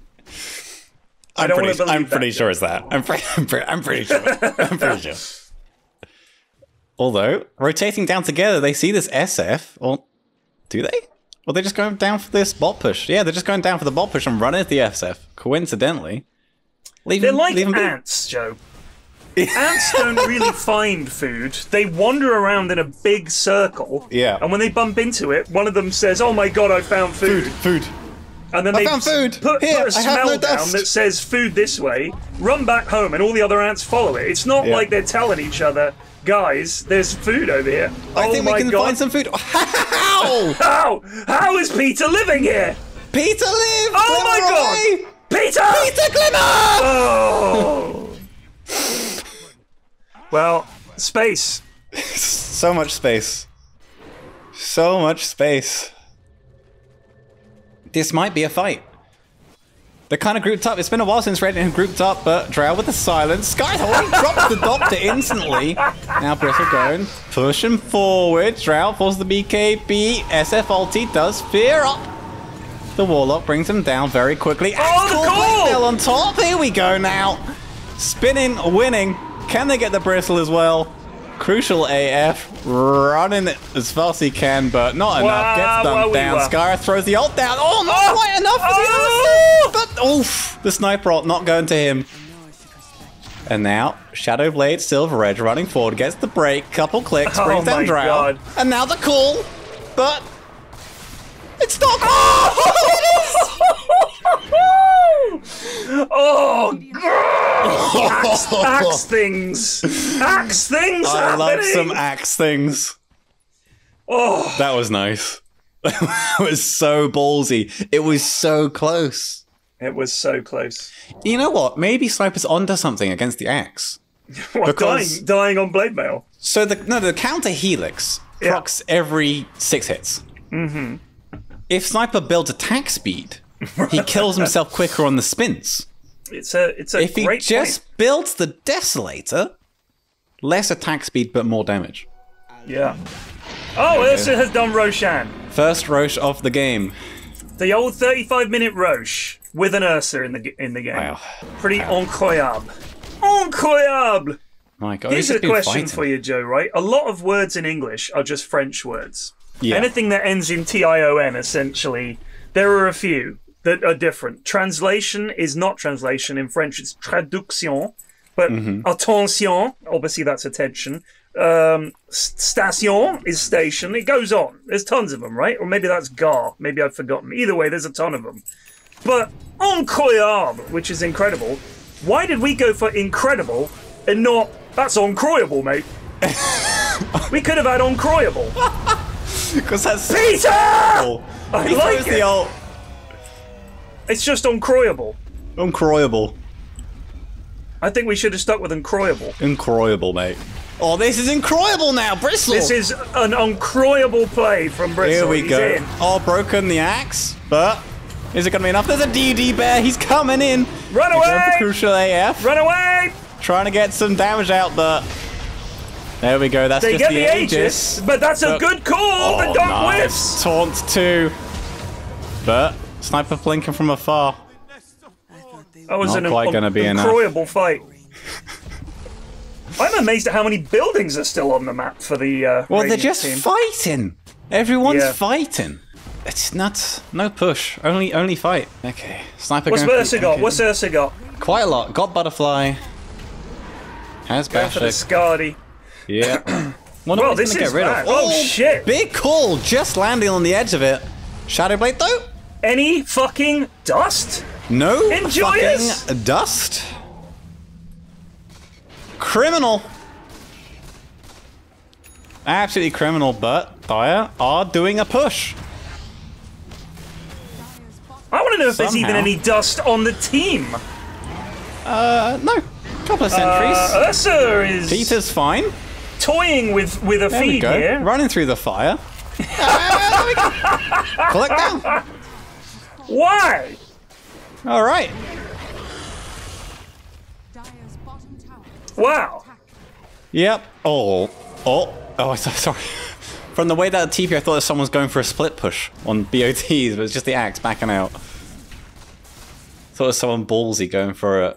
I'm don't pretty, wanna believe I'm pretty that. sure it's that. I'm, pre- I'm, pre- I'm pretty sure. I'm pretty sure. Although, rotating down together, they see this SF, or do they? Or they're just going down for this bot push. Yeah, they're just going down for the bot push and running at the SF, coincidentally. Leave They're him- like leave ants, Joe. ants don't really find food. They wander around in a big circle. Yeah. And when they bump into it, one of them says, "Oh my god, I found food." Food. And then I they found food. Put, Here, put a I have smell no down dust. that says "food this way." Run back home, and all the other ants follow it. It's not Yeah. like they're telling each other, "Guys, there's food over here." I oh think we can god! find some food. How? How? How is Peter living here? Peter live! Oh my god! away! Peter! Peter Glimmer! Oh. well, space. So much space. So much space. This might be a fight. They're kind of grouped up. It's been a while since Radiant have grouped up, but Drow with the silence. Skywrath drops the Doctor instantly. Now Bristle going, Push him forward. Drow falls the BKB. SF ulti does fear up. The Warlock brings him down very quickly. Oh, the Axe Claw call! Blade on top. Here we go now. Spinning, winning. Can they get the Bristle as well? Crucial AF, running as fast as he can, but not enough. Gets dumped down. Skywrath throws the ult down. Oh, not Oh! quite enough for Oh! the But oof, the sniper ult not going to him. And now Shadowblade Silver Edge running forward gets the break, couple clicks, Oh brings down my Drow, God. and now the call, but it's not. Oh, axe, axe things, axe things. I love some axe things. Oh, That was nice. it was so ballsy. It was so close. it was so close. You know what? Maybe Sniper's onto something against the axe. What, Because- dying, dying on blade mail. So the no, the counter helix Yeah. procs every six hits. Mm-hmm. If Sniper builds attack speed, he kills himself quicker on the spins. It's a, it's a If he just point. builds the Desolator, less attack speed but more damage. yeah. Oh, Ursa has done Roshan. First Rosh of the game. The old 35 minute Rosh with an Ursa in the in the game. Wow. Pretty incroyable. Incroyable. My God, oh, Here's a question fighting. for you, Joe. Right? A lot of words in English are just French words. Yeah. Anything that ends in T I O N, essentially, there are a few that are different. Translation is not translation. In French, it's traduction. But Mm-hmm. attention, obviously that's attention. Um, station is station. It goes on. There's tons of them, right? Or maybe that's gar. Maybe I've forgotten. Either way, there's a ton of them. But incroyable, which is incredible. Why did we go for incredible and not that's incroyable, mate? we could have had incroyable. Because that's Peter! I I he like it. the ult. It's just uncroyable. Uncroyable. I think we should have stuck with uncroyable. Uncroyable, mate. Oh, this is incroyable now, Bristle. This is an uncroyable play from Bristle. Here we He's go. in. Oh, broken the axe, but is it going to be enough? There's a DD bear. He's coming in. Run They're away! crucial AF. Run away! Trying to get some damage out, but there we go. That's They just get the, the Aegis. Aegis, but that's a But- good call. Oh, the dog nice. whiffs. Taunt two, But sniper blinking from afar. That was Not an quite gonna be incroyable fight. I'm amazed at how many buildings are still on the map for the. Uh, Well, they're just team. fighting. Everyone's Yeah. fighting. It's nuts. No push. Only only fight. Okay. Sniper What's Ursa got? okay. What's Ursa got? Quite a lot. Got butterfly. Has Go Bashik. Scardy. Yeah. Wonder Well, this gonna is get rid bad. of. Oh, shit. Big call. Just landing on the edge of it. Shadowblade though. Any fucking dust? No Enjoy fucking this. dust. Criminal. Absolutely criminal, but Dire are doing a push. I want to know if there's even any dust on the team. Uh, no. Couple of sentries. Uh, Ursa is Peter's fine. toying with with a There we feed go. here. Running through the fire. There we go. Collect down. Why? All right. Dire's bottom tower. is Wow. Yep. Oh. Oh. Oh, I'm sorry. From the way that TP, I thought that someone was going for a split push on BOTs, but it's just the axe backing out. Thought it was someone ballsy going for a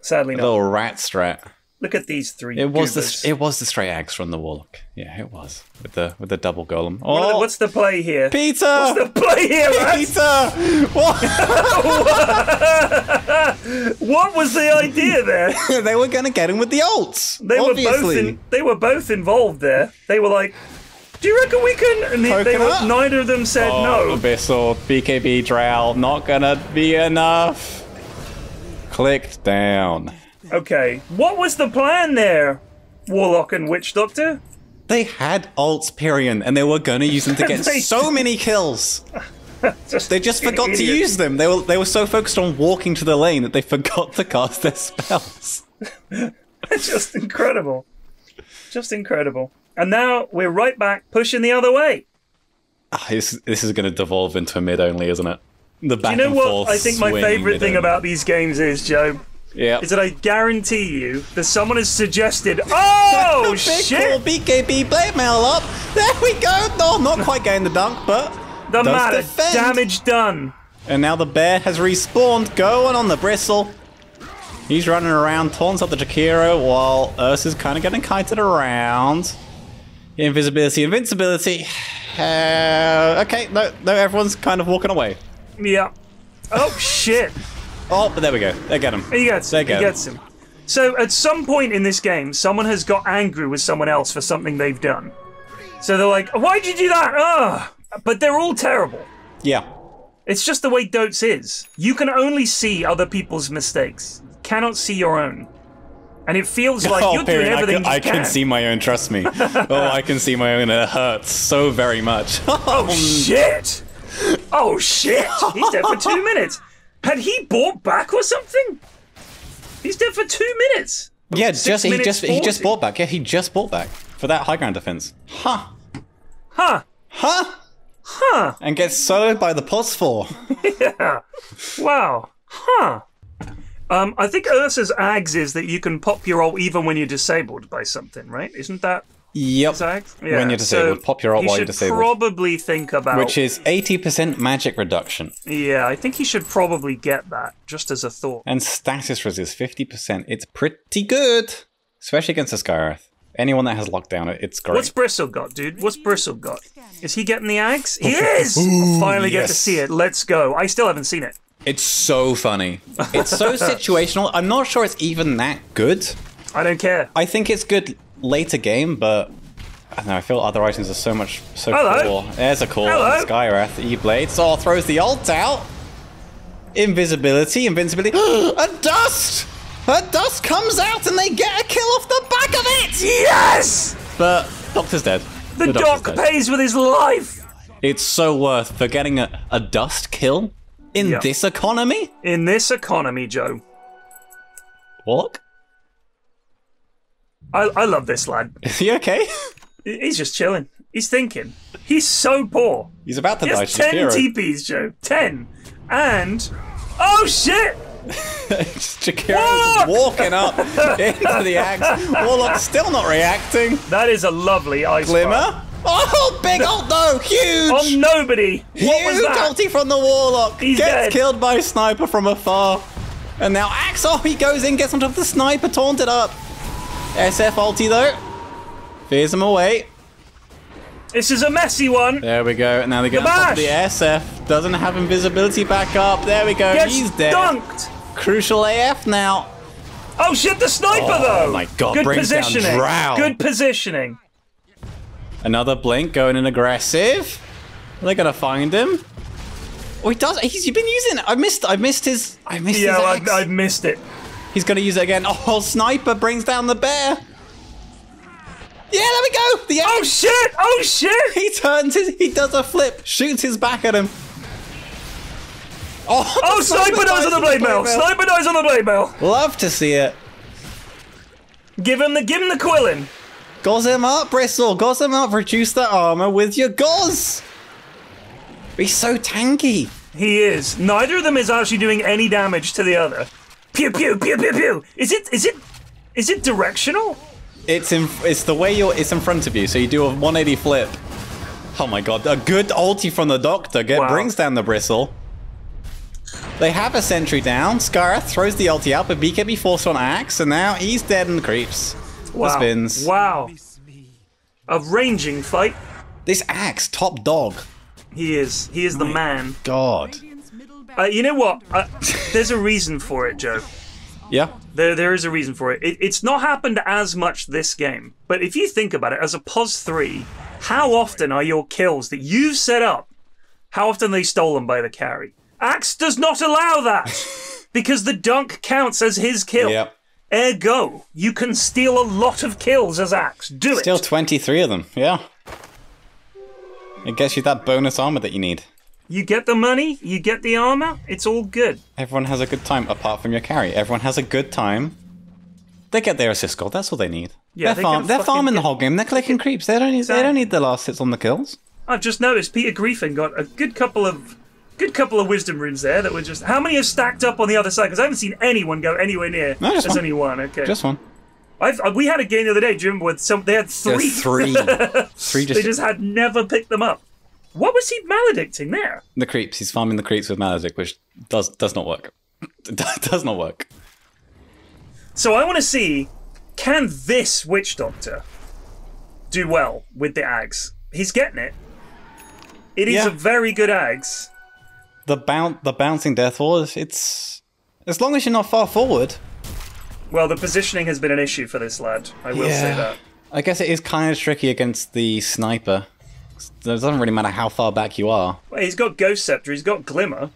Sadly not. little rat strat. Look at these three. It was goobers. the it was the straight axe from the warlock. Yeah, it was with the with the double golem. What the- Oh, What's the play here? Peter! What's the play here, lads? Peter! What? What was the idea there? they were gonna get him with the ults. They were both in, they were both involved there. They were like, "Do you reckon we can?" And they, they were, neither of them said Oh, no. Abyssal, BKB Drow, not gonna be enough. Clicked down. Okay, what was the plan there, Warlock and Witch Doctor? They had alts, Pyrion, and they were gonna use them to get They- so many kills. Just They just forgot to use them. They were they were so focused on walking to the lane that they forgot to cast their spells. just incredible, just incredible. And now we're right back pushing the other way. Ah, this, this is gonna devolve into a mid only, isn't it? The back You know what? I think my favorite thing about these games is Joe. Yeah. Is that I guarantee you that someone has suggested. Oh Big shit! call, BKB blade mail up. There we go. No, not quite getting the dunk, but The does matter. defend. Damage done. And now the bear has respawned, going on the bristle. He's running around, taunts up the Jakiro while Ursa's kind of getting kited around. Invisibility, invincibility. Uh, okay, no, no, everyone's kind of walking away. Yeah. Oh shit! Oh, but there we go. They get him. He gets They him. He him. gets him. So at some point in this game, someone has got angry with someone else for something they've done. So they're like, "Why'd you do that?" Ugh. But they're all terrible. Yeah. It's just the way Dotes is. You can only see other people's mistakes. You cannot see your own. And it feels like oh, you're doing Pyrion, I, everything can, I can see my own, trust me. oh, I can see my own, and it hurts so very much. Oh shit! Oh shit! He's dead for two minutes. Had he bought back or something? He's dead for two minutes. yeah, Six just he minutes just he just bought back. Yeah, he just bought back for that high ground defense. Huh. Huh? Huh? Huh? And gets soloed by the pos four. Yeah. Wow. Huh. Um, I think Ursa's aghs is that you can pop your ult even when you're disabled by something, right? Isn't that Yep. his aghs? When you're disabled, pop your ult while you're should disabled. Probably think about. Which is 80% magic reduction. yeah, I think he should probably get that just as a thought. And status resist 50%. It's pretty good. Especially against a Skywrath. Anyone that has lockdown, it- it's great. What's Bristle got, dude? What's Bristle got? Is he getting the aghs? He is! I'll finally get to see it. Let's go. I still haven't seen it. It's so funny. It's so situational. I'm not sure it's even that good. I don't care. I think it's good later game, but I don't know. I feel other items are so much so Hello. cool. There's a call. Hello. Skywrath, E-Blade. Saw oh, throws the ult out. Invisibility, invincibility. a dust! A dust comes out and they get a kill off the back of it! Yes! But Doctor's dead. The, Doctor's doc dead. pays with his life! It's so worth for getting a, a dust kill in Yeah. this economy? In this economy, Joe. Warlock? I, I love this lad. Is he okay? He's just chilling. He's thinking. He's so poor. He's about to He die, has 10 Jakiro. TPs, Joe. 10. And. Oh shit! Warlock! walking up into the axe. Warlock's still not reacting. That is a lovely ice bar. Glimmer. Oh, big ult though! Huge! On nobody! What was Huge that? ulti from the Warlock! He's gets dead. killed by sniper from afar. And now Axe, oh, he goes in, gets on top of the sniper, taunted up. SF ulti though. Fears him away. This is a messy one. There we go. Now they get of the SF. Doesn't have invisibility back up. There we go. Gets He's dead. dunked. Crucial AF now. Oh shit, the sniper Oh, though! Oh my God, Good positioning. Good positioning. Another blink going in aggressive. Are they gonna find him? Oh, he does. He's been using it. I missed. I missed his. I missed Yeah, his I, axe. I missed it. He's gonna use it again. Oh, sniper brings down the bear. Yeah, there we go. The Oh shit! Oh shit! He turns his. He does a flip. Shoots his back at him. Oh, Oh, sniper dies on the blade mail. Sniper dies on the blade mail. Love to see it. Give him the give him the quilling. Gauze him up, Bristle. Gauze him up. Reduce the armor with your gauze. He's so tanky. He is. Neither of them is actually doing any damage to the other. Pew pew pew pew pew. Is it is it is it directional? It's in. It's the way you're. It's in front of you. So you do a 180 flip. Oh my god! A good ulti from the Doctor get Wow. brings down the bristle. They have a sentry down. Skywrath throws the ulti out, but BKB forced on Axe, and now he's dead in the creeps. The Wow. spins. Wow. A ranging fight. This Axe, top dog. He is. He is the man. God. Uh, you know what? Uh, there's a reason for it, Joe. Yeah. There, there is a reason for it. it. It's not happened as much this game, but if you think about it, as a pos three, how often are your kills that you've set up? How often are they stolen by the carry? Axe does not allow that because the dunk counts as his kill. Yep. Ergo, you can steal a lot of kills as Axe. Do it. Still 23 of them. Yeah. It gets you that bonus armor that you need. You get the money, you get the armor. It's all good. Everyone has a good time apart from your carry. Everyone has a good time. They get their assist goal. That's all they need. Yeah, they're, they farm- they're farming the whole game. They're clicking creeps. They don't need. They don't need the last hits on the kills. I've just noticed Peter Griffin got a good couple of Good couple of wisdom runes there that were just. How many are stacked up on the other side? Because I haven't seen anyone go anywhere near. No, just There's one. only one. Okay. Just one. I've, uh, we had a game the other day, you with some. They had There's three. three. three just, they just had never picked them up. What was he maledicting there? the creeps. He's farming the creeps with Maledict, which does does not work. does not work. So I want to see can this witch doctor do well with the Aghs? He's getting it. It is Yeah. a very good Aghs. The boun the bouncing death ward. It's as long as you're not far forward. Well, the positioning has been an issue for this lad. I will say that. I guess it is kind of tricky against the sniper. It doesn't really matter how far back you are. Well, he's got Ghost Scepter. He's got Glimmer.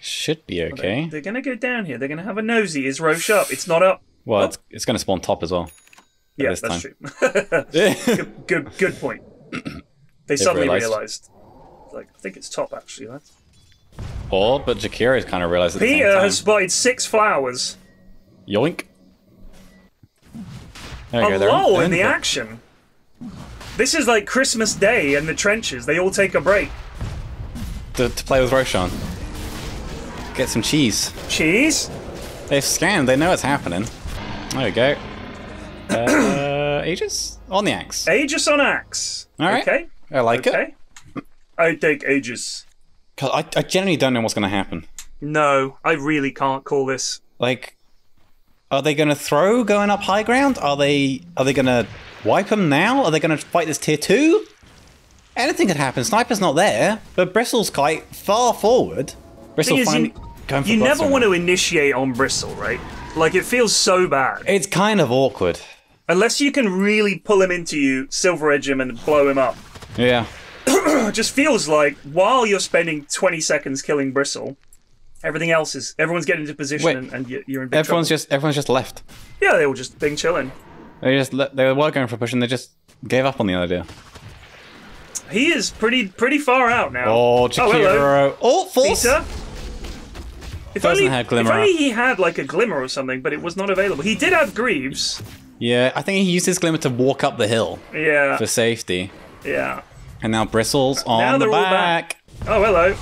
Should be okay. They're gonna go down here. They're gonna have a nosy. Is Rosh up? It's not up. Well, oh. it's, it's going to spawn top as well. Yeah, that's true. good, good, good point. They suddenly realised. realised. Like, I think it's top actually. Lads. or, but Jakiro's kind of realized Peter uh, has spotted six flowers. Yoink. There we a go. they're in the- action. This is like Christmas Day in the trenches. They all take a break. to, to play with Roshan. Get some cheese. Cheese. They've scanned. They know it's happening. There we go. Uh, Aegis on the axe. Aegis on axe. All right. Okay. I like it. Okay. I take Aegis. 'Cause I, I genuinely don't know what's going to happen. No, I really can't call this. Like, are they going to throw going up high ground? Are they are they going to wipe them now? Are they going to fight this tier two? Anything could happen. Sniper's not there, but Bristle's quite far forward. Is, finally you, going for you never want to initiate on Bristle, right? Like it feels so bad. It's kind of awkward. Unless you can really pull him into you, silver edge him, and blow him up. Yeah. It just feels like while you're spending 20 seconds killing Bristle, everything else is everyone's getting into position Wait. and, and you- you're in Everyone's trouble. just everyone's just left. yeah, they all just being chilling. They just they were going for a push and they just gave up on the idea. He is pretty pretty far out now. Oh, oh hello. Jakiro. Oh, false. Peter. If only, have Glimmer if only he had like a glimmer or something, but it was not available. He did have Greaves. Yeah, I think he used his glimmer to walk up the hill Yeah, for safety. yeah. And now Bristles on Now the back. back. Oh, hello.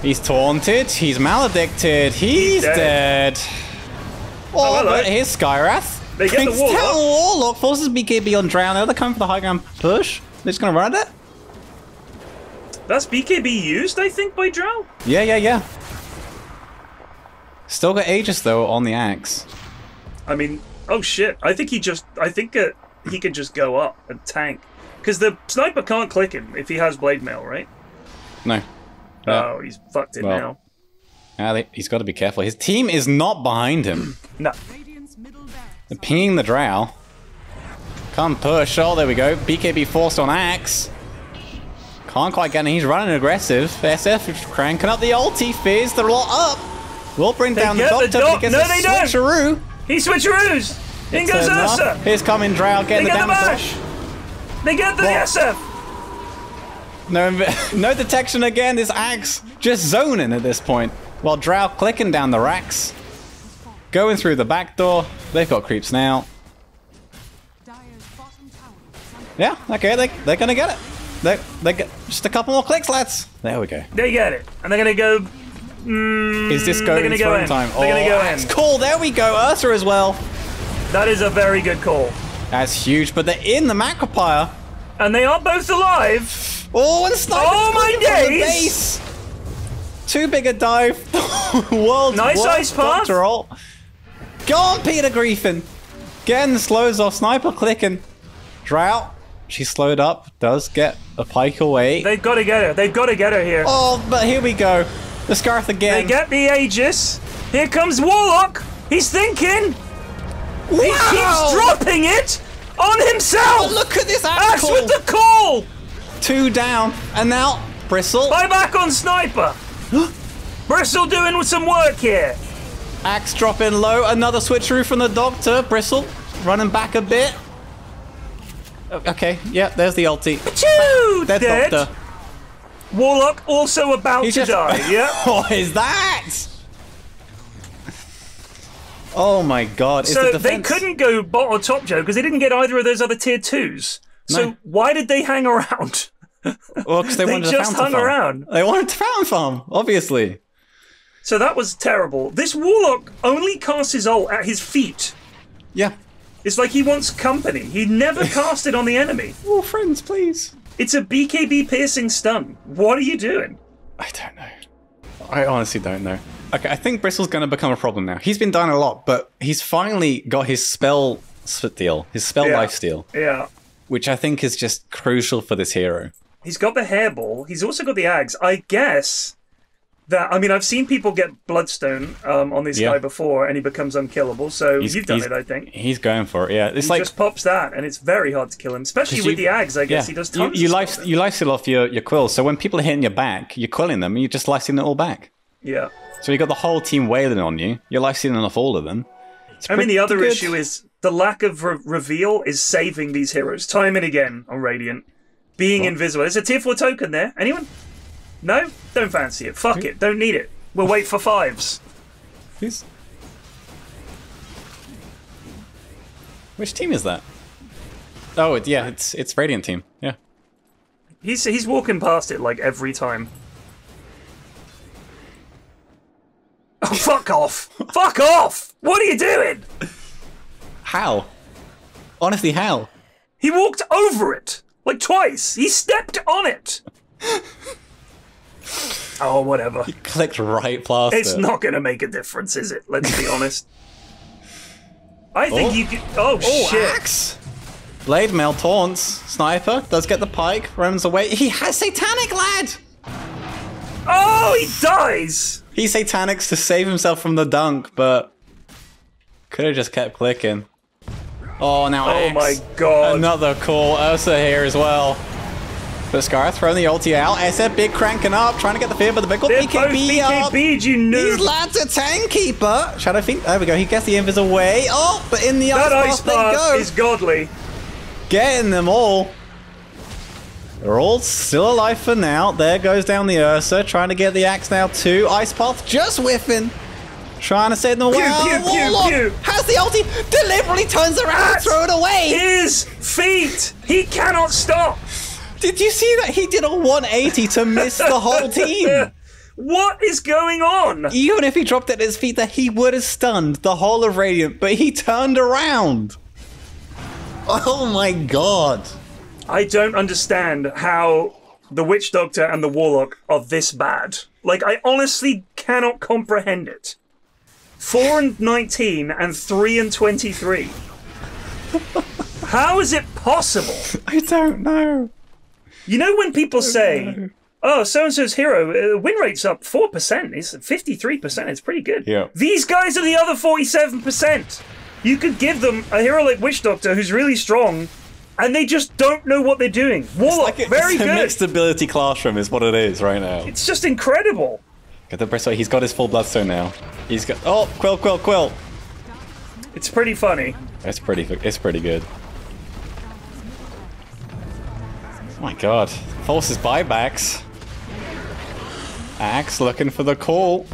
He's taunted. He's maledicted. He's dead. dead. Oh, oh, hello. but here's Skywrath. They get the Brings Warlock. down Warlock. Forces BKB on Drow. Now they're coming for the high ground push. They're just gonna run at it? That's BKB used, I think, by Drow. Yeah, yeah, yeah. Still got Aegis though on the axe. I mean, oh shit! I think he just, I think uh, he could just go up and tank, because the sniper can't click him if he has blade mail, right? No. Oh, he's fucked it Well. now. He's got to be careful. His team is not behind him. No, They're pinging the drow. Come push. Oh, there we go. BKB forced on Axe. Can't quite get him. He's running aggressive. SF is cranking up the ulti. Fears They're all up. Will bring down the get the doctor. doc- but he gets No, a they don't. switcheroo. he switcheroos. In goes. Ursa. Here's coming drow They getting the get the damage. bash. They get the What? SF. No, no detection again. This Axe just zoning at this point. While drow clicking down the racks. Going through the back door. They've got creeps now. Dire's bottom tower is under Yeah, okay, they, they're gonna get it. They, they get just a couple more clicks, lads. There we go. They get it, and they're gonna go. Mm, is this going gonna in go in. time? They're gonna oh, go that's in. cool. There we go. Ursa as well. That is a very good call, That's huge, but they're in the Macropyre. and they are both alive. Oh, and Sniper's Oh, my days. base. Too big a dive. World's Nice worst ice path. Doctor ult. Go on, Peter Griffin. Getting the slows off. Sniper clicking. Drow. She slowed up. Does get a pike away. They've got to get her. They've got to get her here. oh, but here we go. The scarf again. They get the Aegis. Here comes Warlock. He's thinking. He keeps dropping it on himself. Oh, look at this Axe axe with the call. Two down, and now Bristle. Buy back on Sniper. Bristle doing some work here. Axe dropping low. Another switcheroo from the Doctor. Bristle running back a bit. Okay, yeah, there's the ulti. Choo! Dead, Dead. Doctor. Warlock also about He's to just- die. Yeah. What is that? Oh my god. Is So the they couldn't go bot or top, Joe, because they didn't get either of those other tier twos. So why did they hang around? Well, because they, They wanted just hung farm. around. They wanted to fountain farm, obviously. So that was terrible. This warlock only casts his ult at his feet. Yeah. It's like he wants company. He never cast it on the enemy. Oh, friends, please. It's a BKB piercing stun. What are you doing? I don't know. I honestly don't know. Okay, I think Bristle's going to become a problem now. He's been dying a lot, but he's finally got his spell steal, his spell Yeah. life steal, Yeah. which I think is just crucial for this hero. He's got the hairball. He's also got the axe. I guess that I mean I've seen people get bloodstone um, on this Yeah. guy before, and he becomes unkillable. So He's- you've done it, I think. He's going for it. Yeah, it's He like just pops that, and it's very hard to kill him, especially 'cause with you- the ags. I guess yeah, he does you, tons. you of life you life steal off your your quills. So when people are hitting your back, you're quilling them, and you're just life stealing it all back. Yeah. So you got the whole team wailing on you. You're life stealing off all of them. It's I mean, the other good. issue is the lack of re- reveal is saving these heroes time and again on Radiant. Being invisible. There's a tier 4 token there. Anyone? No? Don't fancy it. Fuck it. Don't need it. We'll wait for fives. Who's... Which team is that? Oh, it, yeah, it's it's Radiant team. Yeah. He's he's walking past it like every time. Oh, fuck off! fuck off! What are you doing? How? Honestly, how? He walked over it like twice. He stepped on it. oh, whatever. Clicked right past It's it. not going to make a difference, is it? Let's be honest. I think Oh. you could. Oh, Oh, shit! axe! Blade mail taunts. Sniper does get the pike, runs away. He has satanic, lad! Oh, he dies. He satanics to save himself from the dunk, but could have just kept clicking. Oh, now Oh axe. my god! Another call. Ursa here as well. But Scar throwing the ulti out. SF big cranking up, trying to get the fear, but the big got They're BKB up. BKB'd, you These lads are tanky, Shadow Fiend. There we go. He gets the invis away. Oh, but in the That ice ice path they path go. is godly. Getting them all. They're all still alive for now. There goes down the Ursa, trying to get the axe now too. Ice Path just whiffing. Trying to save them away. Pew, Oh, pew, pew, Warlock pew. Has the ulti, deliberately turns around and throw it away. His feet. He cannot stop. Did you see that? He did a 180 to miss the whole team. What is going on? Even if he dropped it at his feet, that he would have stunned the whole of Radiant, but he turned around. Oh my god. I don't understand how the witch doctor and the warlock are this bad. Like, I honestly cannot comprehend it. 4 and 19 and 3 and 23. How is it possible? I don't know. You know when people say, "Oh, so and so's hero uh, win rate's up four percent. It's fifty three percent. It's pretty good." Yeah. These guys are the other forty seven percent. You could give them a hero like Witch Doctor who's really strong, and they just don't know what they're doing. Warlock, very it's a good. mixed ability classroom is what it is right now. It's just incredible. Get the breastplate. He's got his full bloodstone now. He's got. Oh, quill, quill, quill. It's pretty funny. It's pretty. It's pretty good. My god. Forces buybacks. Axe looking for the call.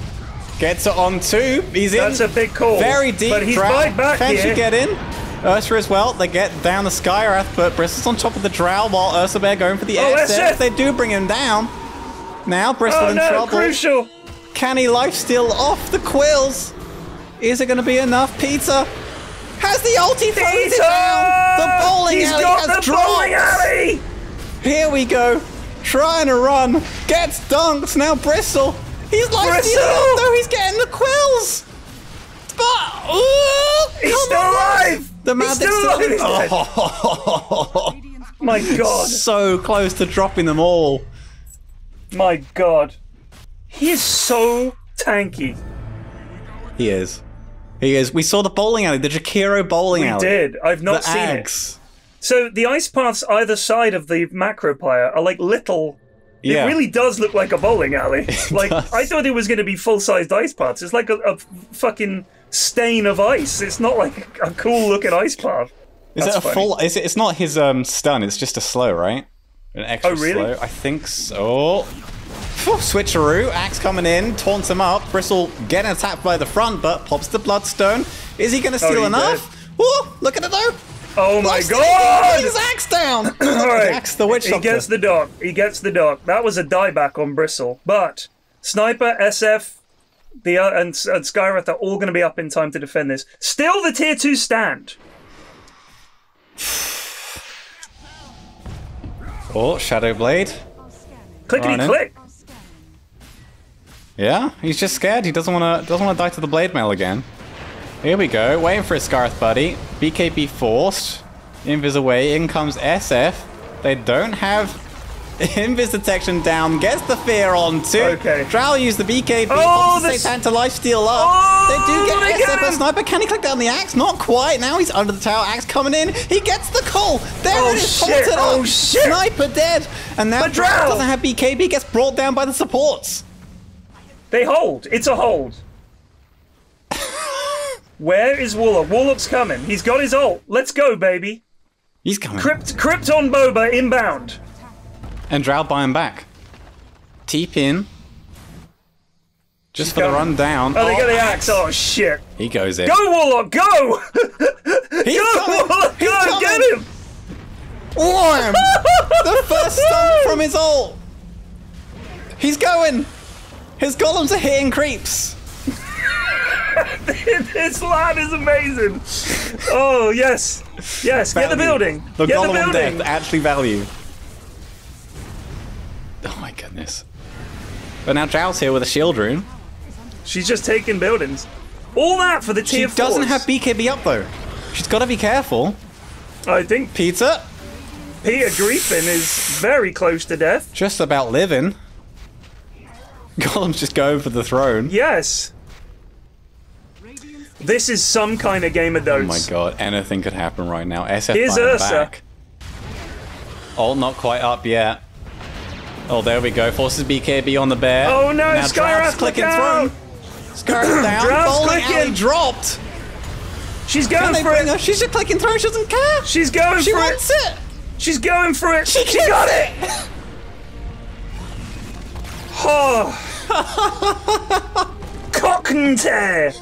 Gets it on two. He's in. That's a big call. Very deep. But he's right back Can she get in? Ursa as well. They get down the Skywrath, but Bristle's on top of the Drow while Ursa Bear going for the Oh. SF. They do bring him down. Now Bristle Oh in no, trouble. crucial. Can he lifesteal off the quills? Is it going to be enough? Peter has the ulti throws it down. The bowling He's alley got has the dropped. bowling alley. Here we go. Trying to run. Gets dunked. Now Bristle. He's like Bristle! it though. He's getting the quills. But ooh, He's still on. alive. The He's still alive. Oh, My God. so close to dropping them all. My God. He is so tanky. He is. He is. We saw the bowling alley, the Jakiro bowling We alley. did. I've not The seen it. So the ice paths either side of the Macropyre are like little. Yeah. It really does look like a bowling alley. like does. I thought it was going to be full-sized ice paths. It's like a, a fucking stain of ice. It's not like a cool looking ice path. Is That's it a funny. full? Is it? It's not his um stun. It's just a slow, right? An extra Oh, really? slow. I think so. Phew, Switcheroo, axe coming in, taunts him up. Bristle getting attacked by the front, but pops the bloodstone. Is he going to steal Oh, enough? Ooh, look at it though. Oh my He's god! axe down. All right. Axe the witch He doctor. gets the doc. He gets the doc. That was a dieback on Bristle. But Sniper, SF, the uh, and, and Skywrath are all going to be up in time to defend this. Still the tier two stand. Oh, Shadow Blade. Clickety Right, click. Yeah, he's just scared. He doesn't want to doesn't want to die to the blade mail again. Here we go, waiting for a Scarth buddy. BKB forced. Invis away. In comes SF. They don't have Invis detection down. Gets the fear on too. Okay. Drow use the BKB. Oh, Oh, the Satan to life steal up. Oh, they do oh, get get SF. A sniper. Can he click down the axe? Not quite. Now he's under the tower. Axe coming in. He gets the call. There Oh, it is. shit. Oh, up. shit. Sniper dead. And now Drow- doesn't have BKB. Gets brought down by the supports. They hold. It's a hold. Where is Warlock? Warlock's coming. He's got his ult. Let's go, baby. He's coming. Crypt, Krypton Boba inbound. And Drow buy him back. Teep in. Just for the run down. Oh, they got the oh. axe. Oh, shit. He goes in. Go, Warlock, go! He's go, coming! Warlock, He's go! coming! Get him! Wham! the first stomp from his ult. He's going. His golems are hitting creeps. this line is amazing. Oh, yes. Yes, get the building. The get golem the building. death actually value. Oh my goodness. But now Drow's here with a shield rune. She's just taking buildings. All that for the She doesn't fours. have BKB up though. She's got to be careful. I think Peter, Peter Griffin is very close to death. just about living. Gollum's just going for the throne. Yes. This is some kind of game of Oh my god, anything could happen right now. SF Here's Ursa. back. Oh, not quite up yet. Oh, there we go. Forces BKB on the bear. Oh no, now Skywrath clicking down. through. Skywrath down. Bowling clicking. dropped. She's going for it. her? She's just clicking through. She doesn't care. She's going She for wants it. it. She's going for it. She She got it. Oh. Cock and tear.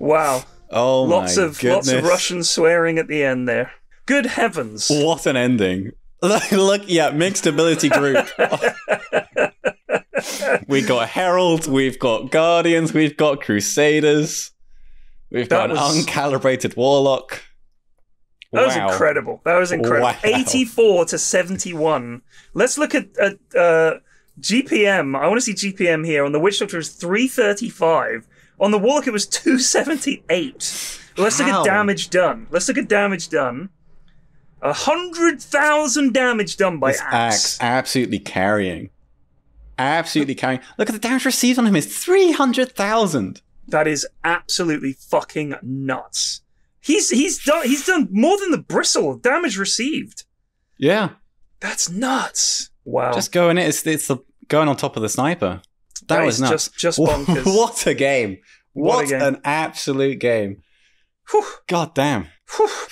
Wow. Oh Lots my of goodness. lots of Russian swearing at the end there. Good heavens. What an ending. Look, yeah, mixed ability group. we got Herald, we've got Guardians, we've got Crusaders, we've got That an uncalibrated Warlock. That was incredible. That was incredible. Wow. 84 to 71. Let's look at, at uh, GPM. I want to see GPM here. On the Witch Doctor, is 335. On the Warlock, it was 278. Let's look at damage done. Let's look at damage done. A hundred thousand damage done by This axe. axe absolutely carrying. Absolutely carrying. Look at the damage received on him is 300,000. That is absolutely fucking nuts. He's he's done he's done more than the bristle of damage received. Yeah. That's nuts. Wow. Just going it. It's, it's the going on top of the sniper. That, That was nuts. just- just bonkers. what a game. What a game. an absolute game. Whew. God damn.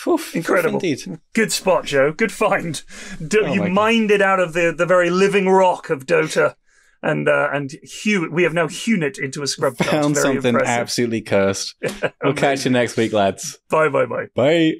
Whew. Incredible. Indeed. Good spot, Joe. Good find. D- Oh you God. mined it out of the, the very living rock of Dota, and uh, and hew. We have now hewn it into a scrub. Found Very something impressive. absolutely cursed. we'll catch you next week, lads. Bye bye bye. Bye.